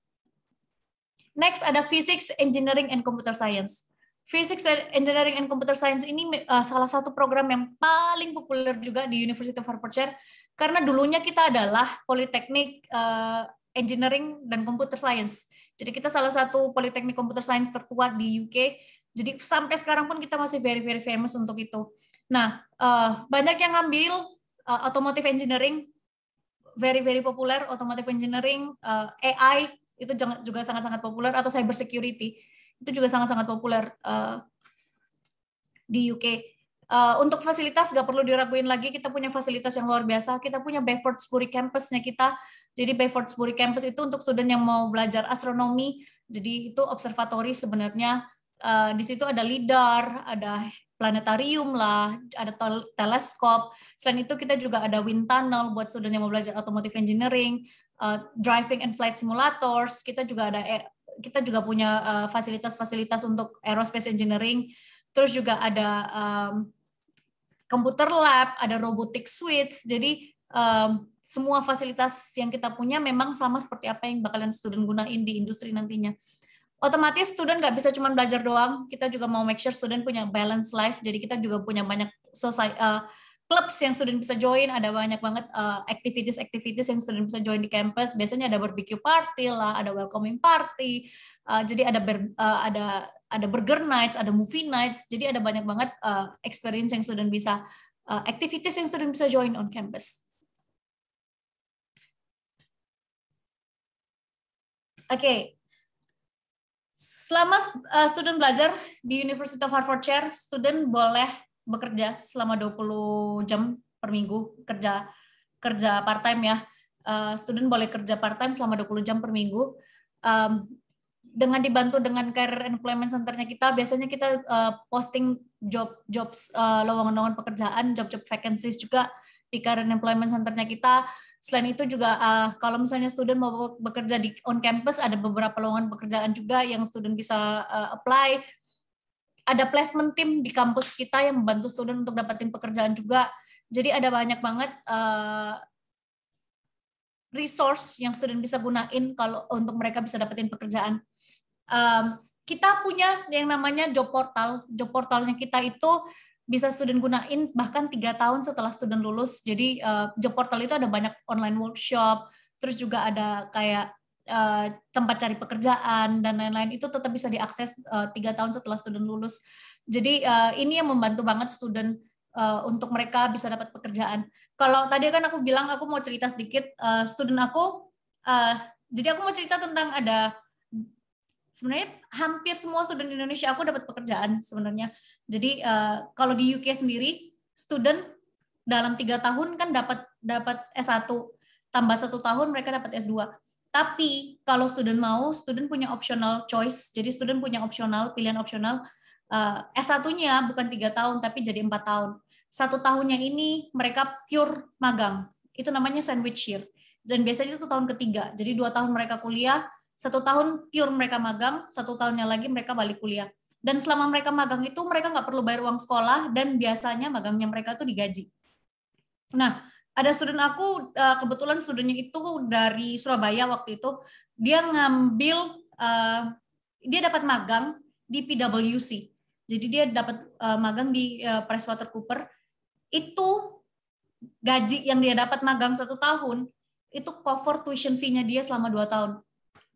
Next ada Physics, Engineering, and Computer Science. Physics, Engineering, and Computer Science ini uh, salah satu program yang paling populer juga di University of Hertfordshire karena dulunya kita adalah Politeknik uh, Engineering dan Computer Science. Jadi kita salah satu Politeknik Computer Science tertua di UK jadi sampai sekarang pun kita masih very very famous untuk itu. Nah, uh, banyak yang ngambil uh, automotive engineering, very very populer automotive engineering, uh, AI itu juga sangat-sangat populer atau cyber security itu juga sangat-sangat populer uh, di UK. Uh, untuk fasilitas nggak perlu diraguin lagi, kita punya fasilitas yang luar biasa. Kita punya Bedfordsbury campusnya kita. Jadi Bedfordsbury campus itu untuk student yang mau belajar astronomi. Jadi itu observatory sebenarnya uh, di situ ada lidar, ada planetarium lah, ada teleskop. Selain itu kita juga ada wind tunnel buat student yang mau belajar automotive engineering, uh, driving and flight simulators. Kita juga ada eh, kita juga punya fasilitas-fasilitas uh, untuk aerospace engineering. Terus juga ada um, computer lab, ada robotic suites. Jadi um, semua fasilitas yang kita punya memang sama seperti apa yang bakalan student gunain di industri nantinya otomatis student nggak bisa cuma belajar doang. Kita juga mau make sure student punya balance life. Jadi kita juga punya banyak society, uh, clubs yang student bisa join. Ada banyak banget uh, activities-activities yang student bisa join di campus. Biasanya ada barbecue party lah, ada welcoming party. Uh, jadi ada ber, uh, ada ada burger nights, ada movie nights. Jadi ada banyak banget uh, experience yang student bisa uh, activities yang student bisa join on campus. Oke, okay selama student belajar di University of Hertfordshire, student boleh bekerja selama 20 jam per minggu kerja kerja part time ya. Uh, student boleh kerja part time selama 20 jam per minggu. Um, dengan dibantu dengan career employment centernya kita, biasanya kita uh, posting job jobs uh, lowongan-lowongan pekerjaan, job-job vacancies juga di current employment centernya kita. Selain itu juga uh, kalau misalnya student mau bekerja di on campus ada beberapa lowongan pekerjaan juga yang student bisa uh, apply. Ada placement team di kampus kita yang membantu student untuk dapatin pekerjaan juga. Jadi ada banyak banget uh, resource yang student bisa gunain kalau untuk mereka bisa dapetin pekerjaan. Um, kita punya yang namanya job portal. Job portalnya kita itu bisa student gunain bahkan tiga tahun setelah student lulus. Jadi uh, job portal itu ada banyak online workshop, terus juga ada kayak uh, tempat cari pekerjaan dan lain-lain itu tetap bisa diakses uh, tiga tahun setelah student lulus. Jadi uh, ini yang membantu banget student untuk mereka bisa dapat pekerjaan. Kalau tadi kan aku bilang aku mau cerita sedikit student aku. Jadi aku mau cerita tentang ada sebenarnya hampir semua student di Indonesia aku dapat pekerjaan sebenarnya. Jadi kalau di UK sendiri student dalam tiga tahun kan dapat dapat S1 tambah satu tahun mereka dapat S2. Tapi kalau student mau, student punya optional choice. Jadi student punya optional pilihan opsional uh, S1-nya bukan tiga tahun tapi jadi empat tahun. Satu tahunnya ini mereka pure magang. Itu namanya sandwich year. Dan biasanya itu tahun ketiga. Jadi dua tahun mereka kuliah, satu tahun pure mereka magang, satu tahunnya lagi mereka balik kuliah. Dan selama mereka magang itu mereka nggak perlu bayar uang sekolah dan biasanya magangnya mereka tuh digaji. Nah, ada student aku eh, kebetulan studentnya itu dari Surabaya waktu itu dia ngambil eh, dia dapat magang di PwC. Jadi dia dapat eh, magang di PricewaterhouseCoopers. Itu gaji yang dia dapat magang satu tahun itu cover tuition fee-nya dia selama dua tahun.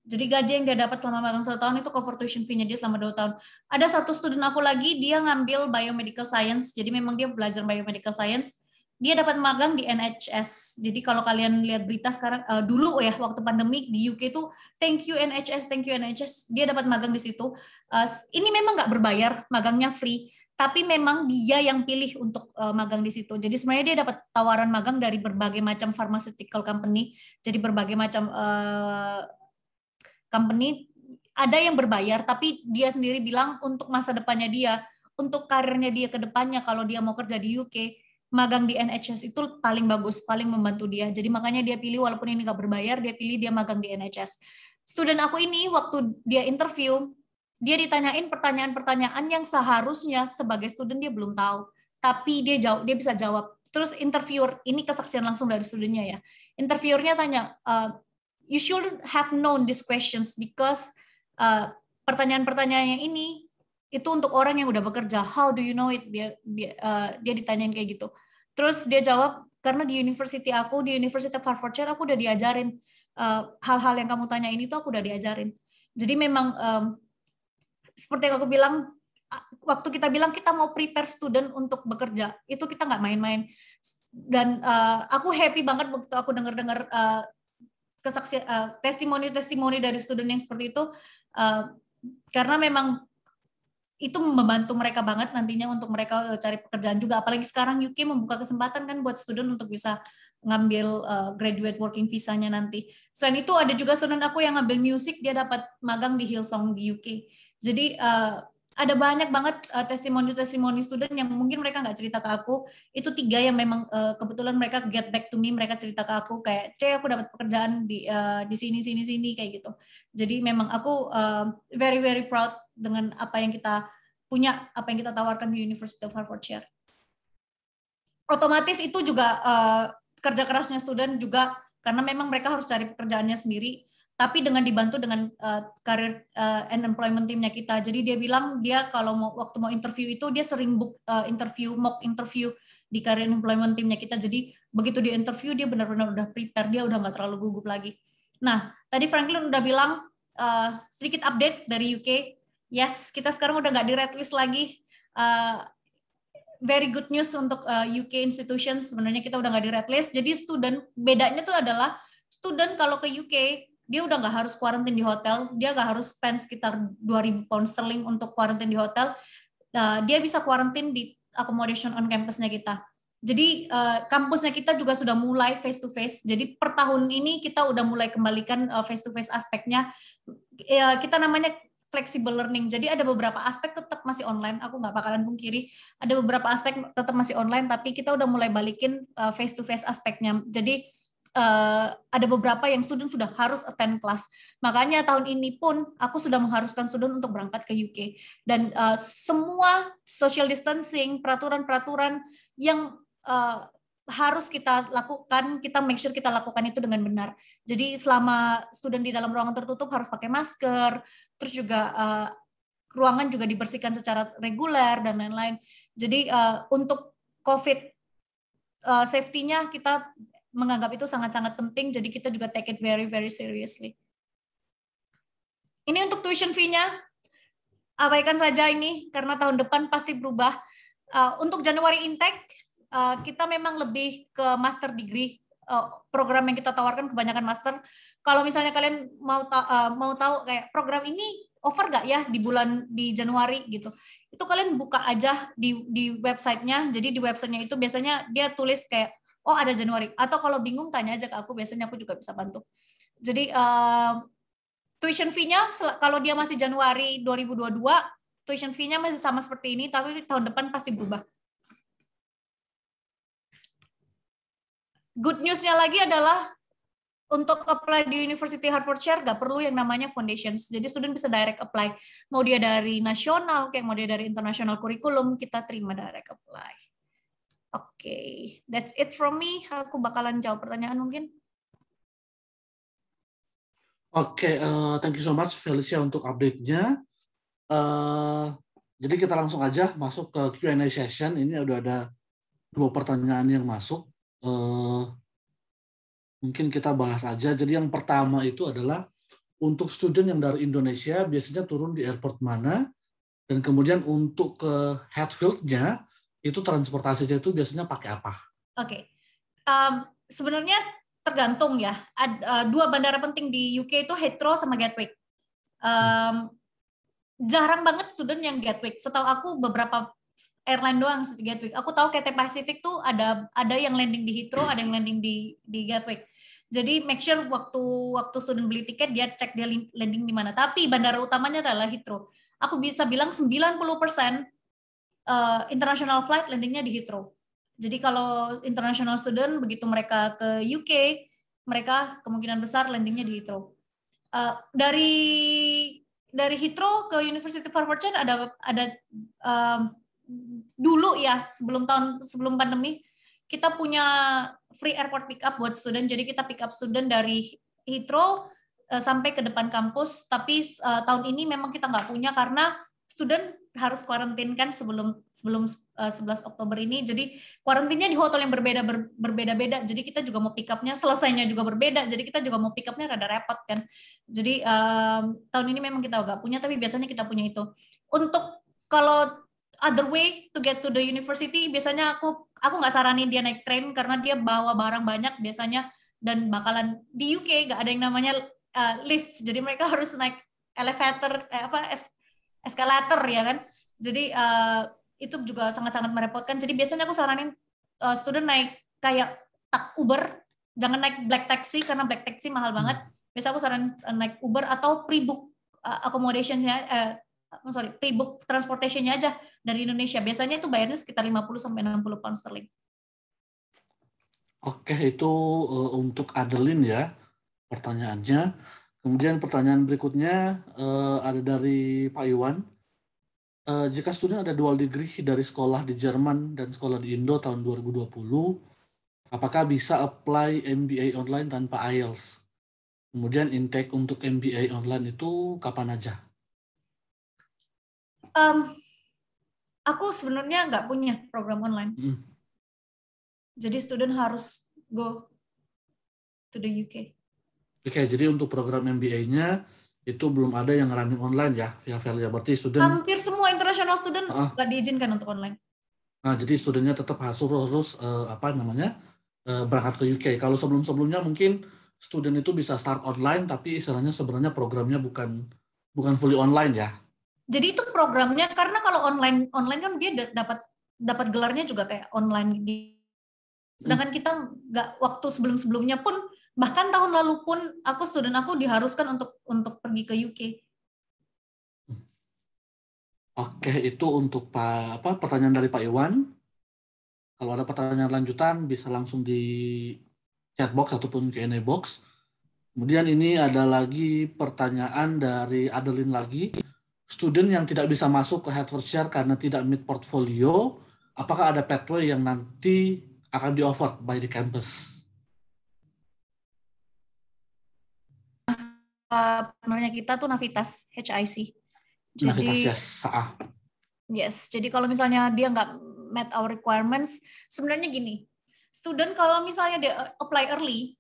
Jadi gaji yang dia dapat selama magang satu tahun itu cover tuition fee-nya dia selama dua tahun. Ada satu student aku lagi, dia ngambil biomedical science. Jadi memang dia belajar biomedical science. Dia dapat magang di NHS. Jadi kalau kalian lihat berita sekarang, uh, dulu ya waktu pandemi di UK itu thank you NHS, thank you NHS. Dia dapat magang di situ. Uh, ini memang nggak berbayar, magangnya free. Tapi memang dia yang pilih untuk uh, magang di situ. Jadi sebenarnya dia dapat tawaran magang dari berbagai macam pharmaceutical company. Jadi berbagai macam uh, company ada yang berbayar tapi dia sendiri bilang untuk masa depannya dia untuk karirnya dia ke depannya kalau dia mau kerja di UK magang di NHS itu paling bagus paling membantu dia. Jadi makanya dia pilih walaupun ini nggak berbayar dia pilih dia magang di NHS student aku ini waktu dia interview dia ditanyain pertanyaan-pertanyaan yang seharusnya sebagai student dia belum tahu. Tapi dia jawab dia bisa jawab. Terus interviewer ini kesaksian langsung dari studentnya ya. Interviewernya tanya uh, you should have known these questions because uh, pertanyaan-pertanyaannya ini itu untuk orang yang udah bekerja. How do you know it? Dia dia, uh, dia ditanyain kayak gitu. Terus dia jawab karena di university aku di University of Hertfordshire aku udah diajarin uh, hal-hal uh, yang kamu tanya ini tuh aku udah diajarin. Jadi memang um, seperti yang aku bilang waktu kita bilang kita mau prepare student untuk bekerja itu kita nggak main-main dan uh, aku happy banget waktu aku dengar-dengar uh, uh, testimoni-testimoni dari student yang seperti itu uh, karena memang itu membantu mereka banget nantinya untuk mereka cari pekerjaan juga apalagi sekarang UK membuka kesempatan kan buat student untuk bisa ngambil uh, graduate working visanya nanti. Selain itu ada juga student aku yang ngambil musik dia dapat magang di Hillsong di UK. Jadi uh, ada banyak banget uh, testimoni-testimoni student yang mungkin mereka nggak cerita ke aku. Itu tiga yang memang uh, kebetulan mereka get back to me, mereka cerita ke aku kayak, "C, aku dapat pekerjaan di uh, di sini sini sini" kayak gitu. Jadi memang aku uh, very very proud dengan apa yang kita punya, apa yang kita tawarkan di University of Hertfordshire. Otomatis itu juga uh, kerja kerasnya student juga karena memang mereka harus cari pekerjaannya sendiri tapi dengan dibantu dengan uh, karir uh, and employment teamnya kita. Jadi dia bilang dia kalau mau waktu mau interview itu dia sering book uh, interview mock interview di karir employment teamnya kita. Jadi begitu dia interview dia benar-benar udah prepare dia udah nggak terlalu gugup lagi. Nah tadi Franklin udah bilang uh, sedikit update dari UK. Yes kita sekarang udah nggak di red list lagi. Uh, very good news untuk uh, UK institutions sebenarnya kita udah nggak di red list. Jadi student bedanya tuh adalah student kalau ke UK dia udah nggak harus kuarantin di hotel, dia nggak harus spend sekitar 2000 pound sterling untuk kuarantin di hotel. Nah, dia bisa kuarantin di accommodation on campusnya kita. Jadi uh, kampusnya kita juga sudah mulai face to face. Jadi per tahun ini kita udah mulai kembalikan uh, face to face aspeknya. Uh, kita namanya flexible learning. Jadi ada beberapa aspek tetap masih online. Aku nggak bakalan pungkiri. Ada beberapa aspek tetap masih online, tapi kita udah mulai balikin face to face aspeknya. Jadi uh, ada beberapa yang student sudah harus attend kelas. Makanya tahun ini pun aku sudah mengharuskan student untuk berangkat ke UK. Dan uh, semua social distancing, peraturan-peraturan yang uh, harus kita lakukan, kita make sure kita lakukan itu dengan benar. Jadi selama student di dalam ruangan tertutup harus pakai masker, terus juga uh, ruangan juga dibersihkan secara reguler dan lain-lain. Jadi uh, untuk COVID uh, safety-nya kita menganggap itu sangat-sangat penting, jadi kita juga take it very very seriously. Ini untuk tuition fee-nya, abaikan saja ini karena tahun depan pasti berubah. Uh, untuk Januari intake Eh, kita memang lebih ke master degree uh, program yang kita tawarkan kebanyakan master. Kalau misalnya kalian mau mau tahu kayak program ini offer nggak ya di bulan di Januari gitu, itu kalian buka aja di di websitenya. Jadi di websitenya itu biasanya dia tulis kayak oh ada Januari. Atau kalau bingung tanya aja ke aku, biasanya aku juga bisa bantu. Jadi uh, tuition fee-nya kalau dia masih Januari 2022, tuition fee-nya masih sama seperti ini, tapi tahun depan pasti berubah. good newsnya lagi adalah untuk apply di University Hertfordshire nggak perlu yang namanya foundations. Jadi student bisa direct apply. Mau dia dari nasional, kayak mau dia dari international curriculum, kita terima direct apply. Oke, okay. that's it from me. Aku bakalan jawab pertanyaan mungkin. Oke, okay, uh, eh, thank you so much Felicia untuk update-nya. Uh, jadi kita langsung aja masuk ke Q&A session. Ini udah ada dua pertanyaan yang masuk uh, mungkin kita bahas aja. Jadi yang pertama itu adalah untuk student yang dari Indonesia biasanya turun di airport mana, dan kemudian untuk ke Hatfield-nya itu transportasinya itu biasanya pakai apa? Oke, okay. um, sebenarnya tergantung ya. Ad, uh, dua bandara penting di UK itu Heathrow sama Gatwick. Um, jarang banget student yang Gatwick. Setahu aku beberapa airline doang Gatwick. Aku tahu KT Pacific tuh ada ada yang landing di Heathrow, ada yang landing di di Gatwick. Jadi make sure waktu waktu student beli tiket dia cek dia landing di mana. Tapi bandara utamanya adalah Heathrow. Aku bisa bilang 90% uh, international flight landingnya di Heathrow. Jadi kalau international student begitu mereka ke UK, mereka kemungkinan besar landingnya di Heathrow. Uh, dari dari Heathrow ke University of Hertfordshire ada ada um, dulu ya sebelum tahun sebelum pandemi kita punya free airport pick up buat student. Jadi kita pick up student dari Heathrow uh, sampai ke depan kampus. Tapi uh, tahun ini memang kita nggak punya karena student harus kuarantin kan sebelum sebelum uh, eh, 11 Oktober ini. Jadi kuarantinnya di hotel yang berbeda ber, berbeda-beda. Jadi kita juga mau pick up-nya selesainya juga berbeda. Jadi kita juga mau pick up-nya rada repot kan. Jadi um, tahun ini memang kita nggak punya tapi biasanya kita punya itu. Untuk kalau other way to get to the university biasanya aku aku nggak saranin dia naik train karena dia bawa barang banyak biasanya dan bakalan di UK nggak ada yang namanya uh, lift jadi mereka harus naik elevator eh, apa eskalator ya kan jadi uh, itu juga sangat-sangat merepotkan jadi biasanya aku saranin uh, student naik kayak tak Uber jangan naik black taxi karena black taxi mahal banget hmm. biasa aku saranin naik Uber atau pre-book uh, accommodationnya uh, sorry pre-book transportationnya aja dari Indonesia. Biasanya itu bayarnya sekitar 50 sampai 60 pound sterling. Oke, itu uh, untuk Adeline ya pertanyaannya. Kemudian pertanyaan berikutnya uh, ada dari Pak Iwan. Uh, jika student ada dual degree dari sekolah di Jerman dan sekolah di Indo tahun 2020, apakah bisa apply MBA online tanpa IELTS? Kemudian intake untuk MBA online itu kapan aja? Um, aku sebenarnya nggak punya program online. Mm. Jadi student harus go to the UK. Oke, okay, jadi untuk program MBA-nya itu belum ada yang running online ya, ya Velia. Berarti student hampir semua international student nggak uh, diizinkan untuk online. Nah, jadi studentnya tetap harus harus uh, apa namanya uh, berangkat ke UK. Kalau sebelum-sebelumnya mungkin student itu bisa start online, tapi istilahnya sebenarnya programnya bukan bukan fully online ya jadi itu programnya karena kalau online online kan dia dapat dapat gelarnya juga kayak online di sedangkan kita nggak waktu sebelum sebelumnya pun bahkan tahun lalu pun aku student aku diharuskan untuk untuk pergi ke UK Oke, itu untuk Pak apa pertanyaan dari Pak Iwan. Kalau ada pertanyaan lanjutan bisa langsung di chat box ataupun Q&A box. Kemudian ini ada lagi pertanyaan dari Adeline lagi. Student yang tidak bisa masuk ke Hertfordshire karena tidak meet portfolio, apakah ada pathway yang nanti akan di offer by the campus? Uh, kita tuh Navitas HIC. Jadi, yes. Yes, jadi kalau misalnya dia nggak met our requirements, sebenarnya gini, student kalau misalnya dia uh, apply early,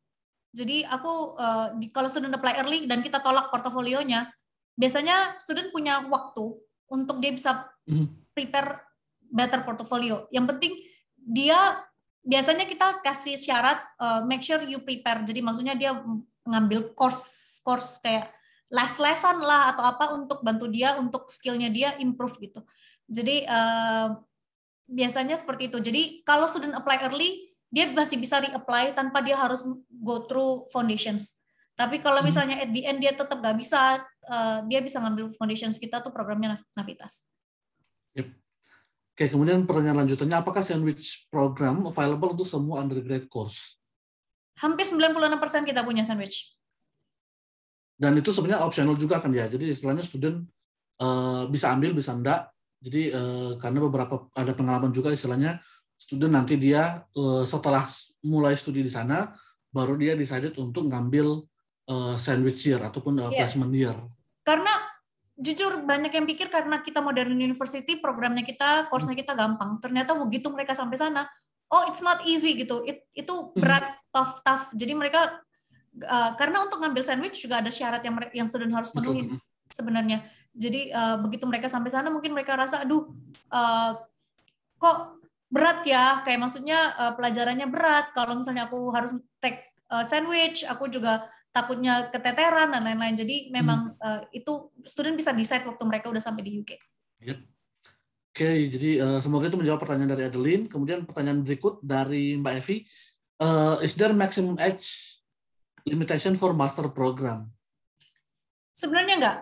jadi aku uh, kalau student apply early dan kita tolak portofolionya, biasanya student punya waktu untuk dia bisa mhm. prepare better portfolio. Yang penting dia biasanya kita kasih syarat uh, make sure you prepare. Jadi maksudnya dia ngambil course course kayak les-lesan lah atau apa untuk bantu dia untuk skillnya dia improve gitu. Jadi uh, biasanya seperti itu. Jadi kalau student apply early, dia masih bisa reapply tanpa dia harus go through foundations. Tapi kalau hmm. misalnya at the end dia tetap nggak bisa, uh, dia bisa ngambil foundations kita tuh programnya Navitas. Yep. Oke, kemudian pertanyaan lanjutannya, apakah sandwich program available untuk semua undergrad course? Hampir 96% kita punya sandwich dan itu sebenarnya optional juga kan ya. Jadi istilahnya student uh, bisa ambil bisa enggak. Jadi uh, karena beberapa ada pengalaman juga istilahnya student nanti dia uh, setelah mulai studi di sana baru dia decided untuk ngambil uh, sandwich year ataupun uh, placement year. Karena jujur banyak yang pikir karena kita modern university programnya kita course-nya kita gampang. Ternyata begitu mereka sampai sana oh it's not easy gitu. It, itu hmm. berat tough tough. Jadi mereka uh, karena untuk ngambil sandwich juga ada syarat yang yang student harus penuhi sebenarnya. Jadi uh, begitu mereka sampai sana mungkin mereka rasa aduh uh, kok berat ya kayak maksudnya uh, pelajarannya berat kalau misalnya aku harus take uh, sandwich aku juga takutnya keteteran dan lain-lain. Jadi memang hmm. uh, itu student bisa decide waktu mereka udah sampai di UK. Yep. Oke, okay, jadi uh, semoga itu menjawab pertanyaan dari Adeline. Kemudian pertanyaan berikut dari Mbak Evi, uh, is there maximum age limitation for master program? Sebenarnya enggak.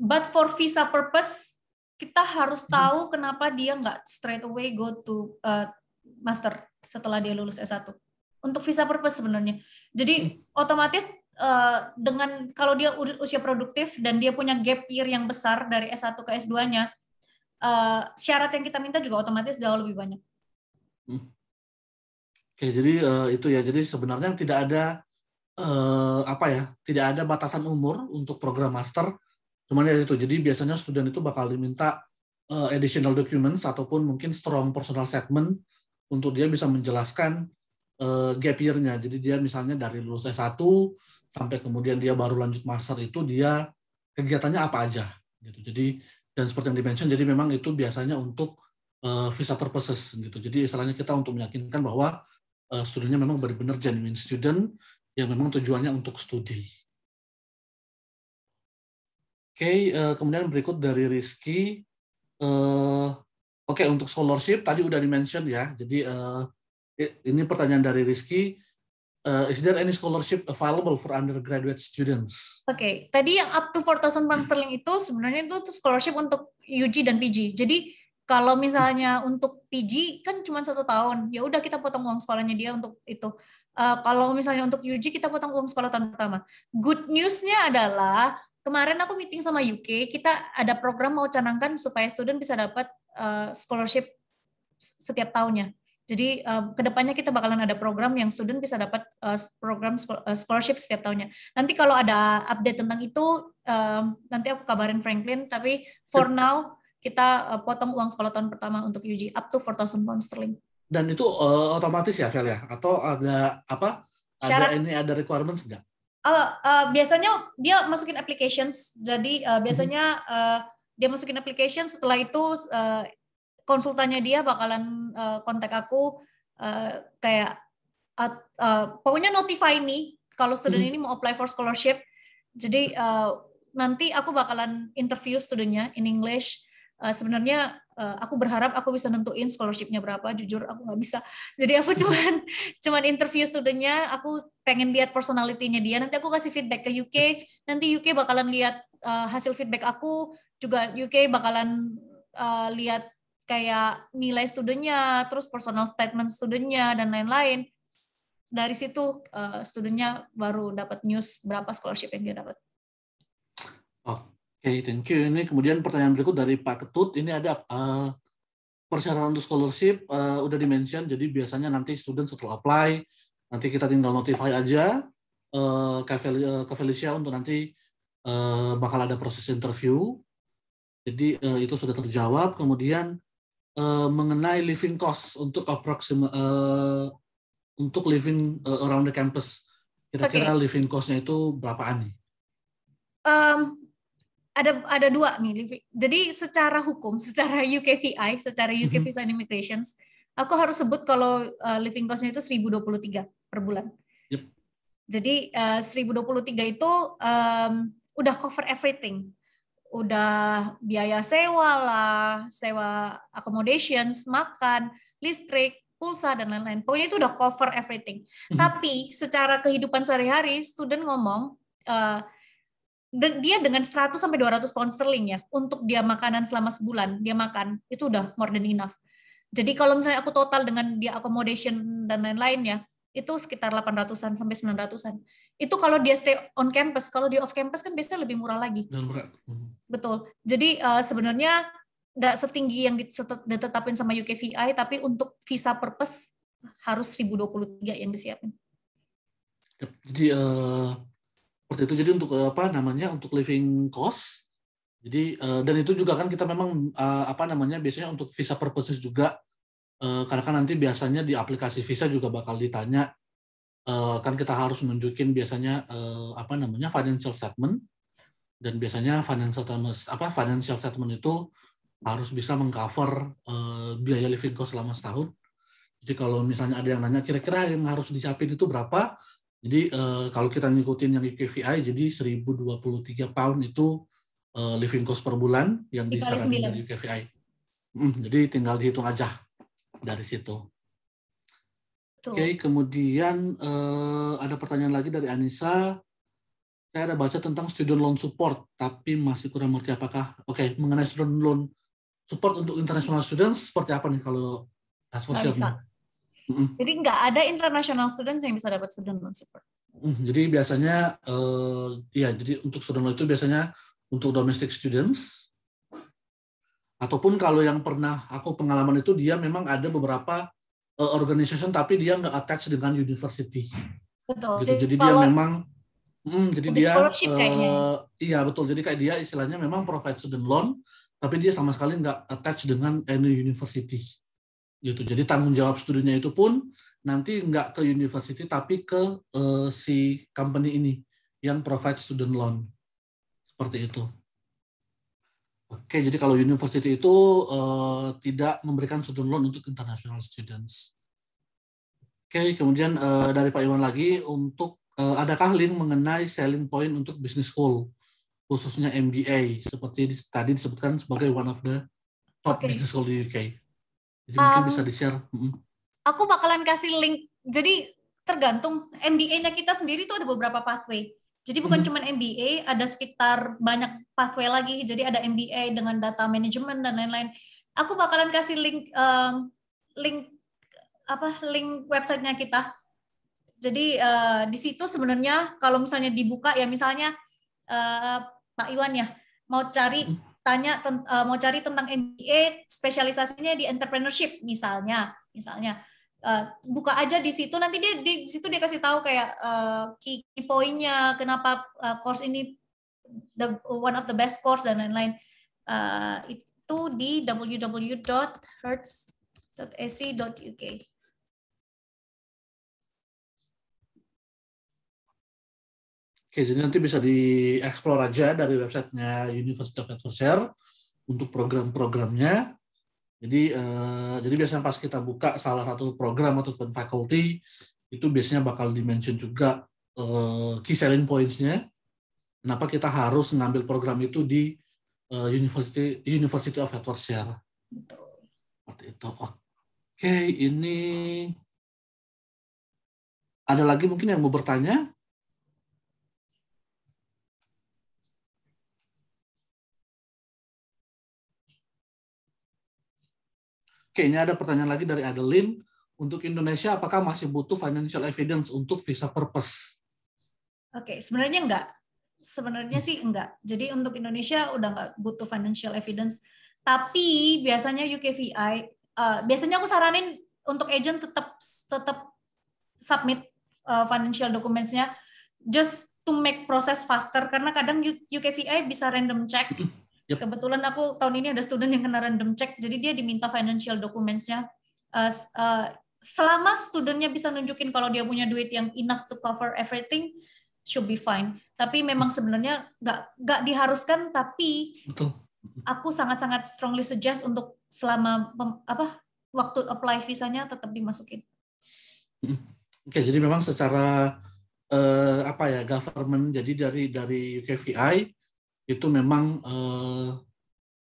But for visa purpose, kita harus hmm. tahu hmm. kenapa dia enggak straight away go to uh, master setelah dia lulus S1. Untuk visa purpose sebenarnya. Jadi hmm. otomatis uh, dengan kalau dia usia produktif dan dia punya gap year yang besar dari S1 ke S2-nya, uh, syarat yang kita minta juga otomatis jauh lebih banyak. Hmm. Oke, jadi uh, itu ya. Jadi sebenarnya tidak ada eh, apa ya tidak ada batasan umur untuk program master cuman ya itu. Jadi biasanya student itu bakal diminta uh, additional documents ataupun mungkin strong personal statement untuk dia bisa menjelaskan uh, gap year-nya. Jadi dia misalnya dari lulus S1 sampai kemudian dia baru lanjut master itu dia kegiatannya apa aja gitu. Jadi dan seperti yang dimention jadi memang itu biasanya untuk uh, visa purposes gitu. Jadi istilahnya kita untuk meyakinkan bahwa uh, studentnya memang benar-benar genuine student yang memang tujuannya untuk studi. Oke, okay, uh, eh, kemudian berikut dari Rizky. Uh, Oke, okay, untuk scholarship tadi udah dimention ya. Jadi uh, ini pertanyaan dari Rizky. Uh, is there any scholarship available for undergraduate students? Oke, okay. tadi yang up to 4,000 pound sterling itu sebenarnya itu scholarship untuk UG dan PG. Jadi kalau misalnya untuk PG kan cuma satu tahun, ya udah kita potong uang sekolahnya dia untuk itu. Uh, kalau misalnya untuk UG kita potong uang sekolah tahun pertama. Good newsnya adalah kemarin aku meeting sama UK, kita ada program mau canangkan supaya student bisa dapat uh, scholarship setiap tahunnya. Jadi uh, ke depannya kita bakalan ada program yang student bisa dapat uh, program scholarship setiap tahunnya. Nanti kalau ada update tentang itu, uh, nanti aku kabarin Franklin. Tapi for now kita uh, potong uang sekolah tahun pertama untuk UG up to 4,000 pound sterling dan itu uh, otomatis ya Vel ya? Atau ada apa Syarat. ada ini ada requirements enggak uh, uh, biasanya dia masukin applications. Jadi uh, biasanya uh, dia masukin application setelah itu uh, konsultannya dia bakalan uh, kontak aku uh, kayak uh, uh, pokoknya notify nih kalau student hmm. ini mau apply for scholarship. Jadi uh, nanti aku bakalan interview studentnya in English. Uh, sebenarnya uh, aku berharap aku bisa nentuin scholarshipnya berapa jujur aku nggak bisa jadi aku cuman cuman interview studentnya aku pengen lihat personalitinya dia nanti aku kasih feedback ke UK nanti UK bakalan lihat uh, hasil feedback aku juga UK bakalan uh, lihat kayak nilai studentnya, terus personal statement studentnya dan lain-lain. Dari situ uh, studentnya baru dapat news berapa scholarship yang dia dapat. Oke, okay, thank you. Ini kemudian pertanyaan berikut dari Pak Ketut. Ini ada uh, persyaratan untuk scholarship uh, udah dimention. Jadi biasanya nanti student setelah apply, nanti kita tinggal notify aja uh, ke Felicia untuk nanti uh, bakal ada proses interview. Jadi uh, itu sudah terjawab. Kemudian uh, mengenai living cost untuk approximate uh, untuk living uh, around the campus. Kira-kira okay. living cost-nya itu berapaan nih? Um, ada ada dua nih. Jadi secara hukum, secara UKVI, secara UK mhm. Visa and Immigration, aku harus sebut kalau uh, living cost-nya itu 1023 per bulan. Yep. Jadi uh, 1023 itu um, udah cover everything. Udah biaya sewa lah, sewa accommodations, makan, listrik, pulsa dan lain-lain. Pokoknya itu udah cover everything. Mm-hmm. Tapi secara kehidupan sehari-hari, student ngomong uh, dia dengan 100 sampai 200 pound sterling ya untuk dia makanan selama sebulan dia makan itu udah more than enough. Jadi kalau misalnya aku total dengan dia accommodation dan lain-lain ya itu sekitar 800-an sampai 900-an. Itu kalau dia stay on campus, kalau dia off campus kan biasanya lebih murah lagi. Hmm. Betul. Jadi uh, sebenarnya nggak setinggi yang ditetapin sama UKVI, tapi untuk visa purpose harus 1023 yang disiapin. Jadi uh, seperti itu. Jadi untuk uh, apa namanya untuk living cost. Jadi uh, dan itu juga kan kita memang uh, apa namanya biasanya untuk visa purposes juga karena kan nanti biasanya di aplikasi visa juga bakal ditanya kan kita harus nunjukin biasanya apa namanya financial statement dan biasanya financial statement apa financial statement itu harus bisa mengcover uh, biaya living cost selama setahun. Jadi kalau misalnya ada yang nanya kira-kira yang harus disiapin itu berapa? Jadi uh, kalau kita ngikutin yang UKVI jadi 1023 pound itu uh, living cost per bulan yang disarankan dari UKVI. Hmm, jadi tinggal dihitung aja dari situ. Oke, okay, kemudian uh, ada pertanyaan lagi dari Anissa. Saya ada baca tentang student loan support, tapi masih kurang mengerti apakah, oke, okay, mengenai student loan support untuk international students seperti apa nih kalau sosial mm Jadi nggak ada international students yang bisa dapat student loan support. Mm, jadi biasanya, uh, ya, jadi untuk student loan itu biasanya untuk domestic students, ataupun kalau yang pernah aku pengalaman itu dia memang ada beberapa uh, organization tapi dia nggak attach dengan university. Betul. Gitu. Jadi, jadi dia memang Hmm, jadi dia uh, iya betul. Jadi kayak dia istilahnya memang provide student loan, tapi dia sama sekali nggak attach dengan any university gitu. Jadi tanggung jawab studinya itu pun nanti nggak ke university tapi ke uh, si company ini yang provide student loan. Seperti itu. Oke jadi kalau university itu uh, tidak memberikan student loan untuk international students. Oke kemudian uh, dari Pak Iwan lagi untuk uh, adakah link mengenai selling point untuk business school khususnya MBA seperti tadi disebutkan sebagai one of the top okay. business school di UK. Jadi um, mungkin bisa di-share. Aku bakalan kasih link. Jadi tergantung MBA-nya kita sendiri itu ada beberapa pathway. Jadi bukan hmm. cuma MBA, ada sekitar banyak pathway lagi. Jadi ada MBA dengan data management dan lain-lain. Aku bakalan kasih link um, link apa link websitenya kita. Jadi uh, di situ sebenarnya kalau misalnya dibuka ya misalnya uh, Pak Iwan ya mau cari. Tanya uh, mau cari tentang MBA spesialisasinya di entrepreneurship misalnya misalnya. Uh, buka aja di situ nanti dia di situ dia kasih tahu kayak uh, key, poinnya kenapa uh, course ini the one of the best course dan lain-lain. Uh, itu di www.hertz.ac.uk Jadi nanti bisa dieksplor aja dari websitenya University of Hertfordshire untuk program-programnya. Jadi, eh, jadi biasanya pas kita buka salah satu program atau faculty, itu biasanya bakal dimention juga eh, key selling points-nya. Kenapa kita harus mengambil program itu di eh, University University of Hertfordshire. Seperti itu. Oke, ini ada lagi mungkin yang mau bertanya? Ini ada pertanyaan lagi dari Adeline. Untuk Indonesia, apakah masih butuh financial evidence untuk visa purpose? Oke, sebenarnya enggak. Sebenarnya sih enggak. Jadi untuk Indonesia udah enggak butuh financial evidence. Tapi biasanya UKVI, uh, eh, biasanya aku saranin untuk agent tetap tetap submit uh, financial documents-nya just to make process faster karena kadang UKVI bisa random check. Yep. Kebetulan aku tahun ini ada student yang kena random check, jadi dia diminta financial documents-nya. Uh, uh, selama studentnya bisa nunjukin kalau dia punya duit yang enough to cover everything, should be fine. Tapi memang sebenarnya nggak nggak diharuskan, tapi Betul. aku sangat-sangat strongly suggest untuk selama apa waktu apply visanya tetap dimasukin. Oke, jadi memang secara uh, apa ya government jadi dari dari UKVI itu memang uh,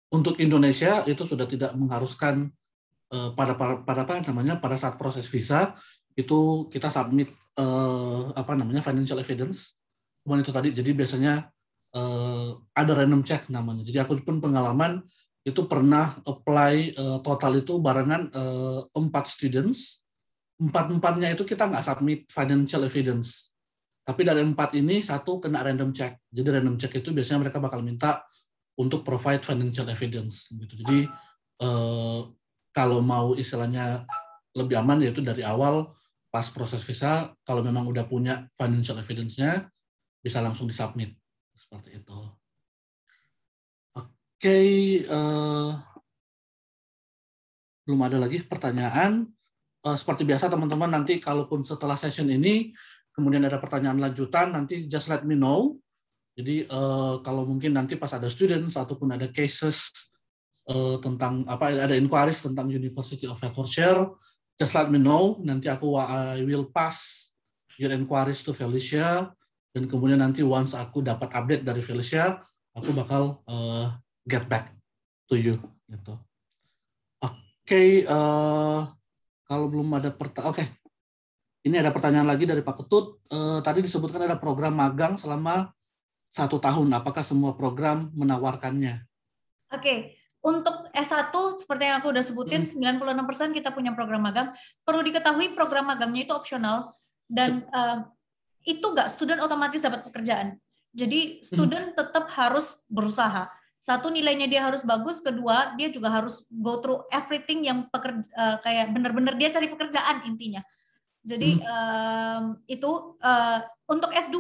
untuk Indonesia itu sudah tidak mengharuskan uh, pada, pada pada apa namanya pada saat proses visa itu kita submit uh, apa namanya financial evidence. Kemudian itu tadi jadi biasanya uh, ada random check namanya. Jadi aku pun pengalaman itu pernah apply uh, total itu barengan empat uh, students. Empat empatnya itu kita nggak submit financial evidence tapi dari empat ini satu kena random check. Jadi random check itu biasanya mereka bakal minta untuk provide financial evidence gitu. Jadi eh, kalau mau istilahnya lebih aman yaitu dari awal pas proses visa kalau memang udah punya financial evidence-nya bisa langsung disubmit seperti itu. Oke, okay, eh, belum ada lagi pertanyaan. Eh, seperti biasa teman-teman nanti kalaupun setelah session ini kemudian ada pertanyaan lanjutan, nanti just let me know. Jadi uh, kalau mungkin nanti pas ada students ataupun ada cases uh, tentang apa ada inquiries tentang University of Hertfordshire, just let me know. Nanti aku I will pass your inquiries to Felicia dan kemudian nanti once aku dapat update dari Felicia, aku bakal uh, get back to you gitu. Oke, okay, uh, kalau belum ada pertanyaan, oke, okay. Ini ada pertanyaan lagi dari Pak Ketut. Eh, tadi disebutkan ada program magang selama satu tahun. Apakah semua program menawarkannya? Oke, okay. untuk S1 seperti yang aku udah sebutin, hmm. 96% kita punya program magang. Perlu diketahui program magangnya itu opsional dan uh, itu nggak student otomatis dapat pekerjaan. Jadi student hmm. tetap harus berusaha. Satu nilainya dia harus bagus, kedua dia juga harus go through everything yang pekerja, uh, kayak benar-benar dia cari pekerjaan intinya. Jadi hmm. um, itu uh, untuk S2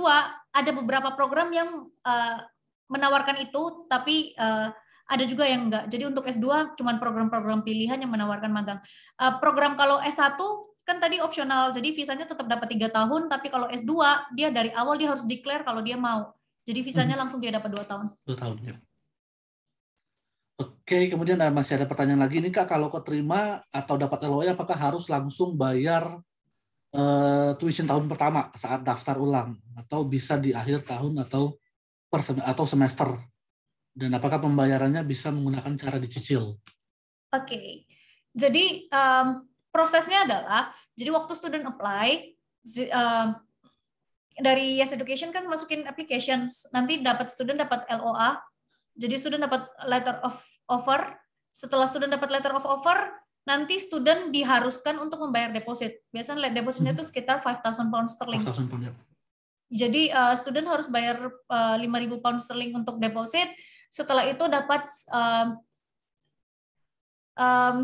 ada beberapa program yang uh, menawarkan itu, tapi uh, ada juga yang enggak. Jadi untuk S2 cuma program-program pilihan yang menawarkan magang. Uh, program kalau S1 kan tadi opsional, jadi visanya tetap dapat tiga tahun, tapi kalau S2 dia dari awal dia harus declare kalau dia mau. Jadi visanya hmm. langsung dia dapat dua tahun. Dua tahun ya. Oke, kemudian masih ada pertanyaan lagi nih kak, kalau keterima atau dapat LOI, apakah harus langsung bayar uh, tuition tahun pertama saat daftar ulang atau bisa di akhir tahun atau per atau semester dan apakah pembayarannya bisa menggunakan cara dicicil? Oke, okay. jadi um, prosesnya adalah jadi waktu student apply um, dari Yes Education kan masukin applications nanti dapat student dapat LOA jadi student dapat letter of offer setelah student dapat letter of offer nanti student diharuskan untuk membayar deposit. Biasanya depositnya itu sekitar 5,000 pound sterling. Ya. Jadi uh, student harus bayar uh, eh, 5.000 pound sterling untuk deposit. Setelah itu dapat um, um,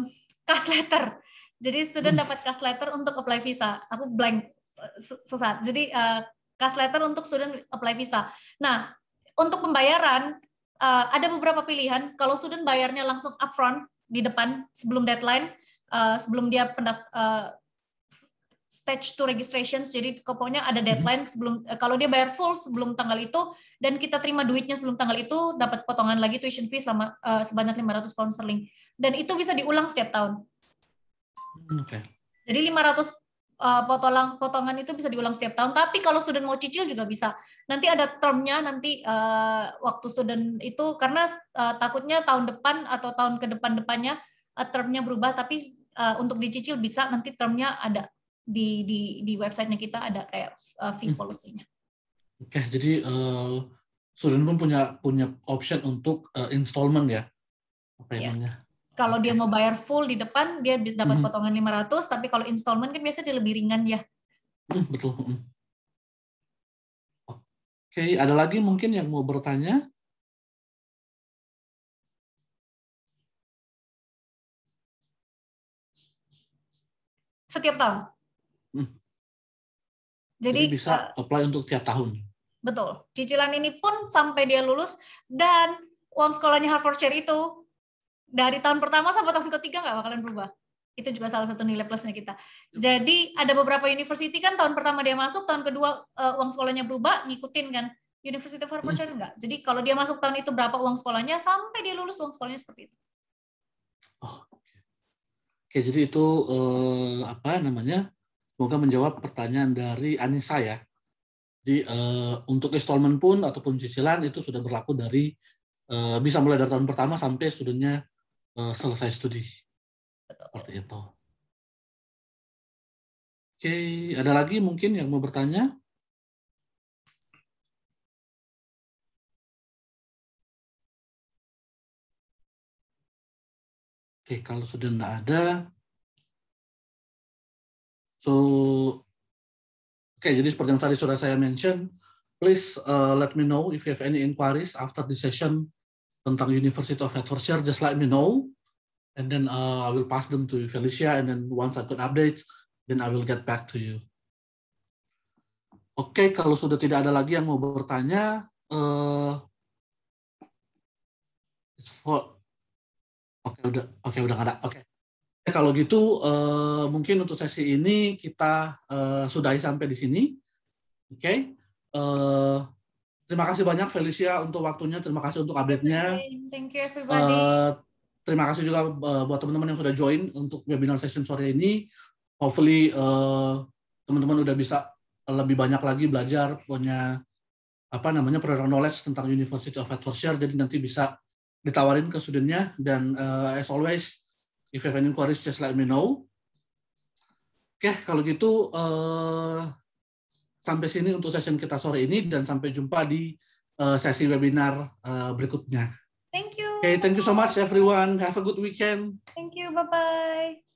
cash letter. Jadi student dapat cash letter untuk apply visa. Aku blank sesat. Jadi uh, cash letter untuk student apply visa. Nah, untuk pembayaran uh, ada beberapa pilihan. Kalau student bayarnya langsung upfront, di depan sebelum deadline uh, sebelum dia pendaft uh, stage to registrations jadi pokoknya ada mhm. deadline sebelum uh, kalau dia bayar full sebelum tanggal itu dan kita terima duitnya sebelum tanggal itu dapat potongan lagi tuition fee selama uh, sebanyak 500 pound sterling dan itu bisa diulang setiap tahun. Okay. Jadi 500 uh, potongan potongan itu bisa diulang setiap tahun. Tapi kalau student mau cicil juga bisa. Nanti ada termnya nanti uh, waktu student itu karena uh, takutnya tahun depan atau tahun ke depan depannya uh, termnya berubah. Tapi uh, untuk dicicil bisa nanti termnya ada di di di websitenya kita ada kayak uh, fee hmm. policy-nya. Oke, okay, jadi uh, student pun punya punya option untuk uh, installment ya apa yes. Kalau dia mau bayar full di depan, dia dapat hmm. potongan 500, tapi kalau installment kan biasanya dia lebih ringan ya. Hmm, betul. Hmm. Oke, ada lagi mungkin yang mau bertanya? Setiap tahun. Hmm. Jadi, Jadi bisa uh, apply untuk tiap tahun. Betul. Cicilan ini pun sampai dia lulus dan uang sekolahnya Harvard Share itu dari tahun pertama sampai tahun ketiga nggak bakalan berubah. Itu juga salah satu nilai plusnya kita. Jadi ada beberapa university kan tahun pertama dia masuk, tahun kedua uh, uang sekolahnya berubah, ngikutin kan. University of Hertfordshire hmm. enggak. Jadi kalau dia masuk tahun itu berapa uang sekolahnya, sampai dia lulus uang sekolahnya seperti itu. Oh, oke. jadi itu uh, apa namanya? Semoga menjawab pertanyaan dari Anissa ya. Di uh, untuk installment pun ataupun cicilan itu sudah berlaku dari uh, bisa mulai dari tahun pertama sampai studentnya uh, selesai studi. Betul. Seperti itu. Oke, ada lagi mungkin yang mau bertanya? Oke, kalau sudah tidak ada, so oke, jadi seperti yang tadi sudah saya mention, please uh, let me know if you have any inquiries after the session tentang University of Hertfordshire, just let me know. And then uh, I will pass them to Felicia, and then once I could update, then I will get back to you. Oke, okay, kalau sudah tidak ada lagi yang mau bertanya, uh, for, oke okay, udah, oke okay, udah ada, oke. Okay. Kalau gitu, uh, mungkin untuk sesi ini kita uh, sudahi sampai di sini. Oke, okay. uh, Terima kasih banyak Felicia untuk waktunya, terima kasih untuk update-nya. Thank you everybody. Uh, terima kasih juga uh, buat teman-teman yang sudah join untuk webinar session sore ini. Hopefully uh, teman-teman udah bisa lebih banyak lagi belajar punya apa namanya product knowledge tentang University of Hertfordshire jadi nanti bisa ditawarin ke studentnya dan uh, as always if you have any inquiries just let me know. Oke, okay, kalau gitu uh, sampai sini untuk session kita sore ini dan sampai jumpa di uh, sesi webinar uh, berikutnya. Thank you. Okay, thank you so much everyone. Have a good weekend. Thank you. Bye bye.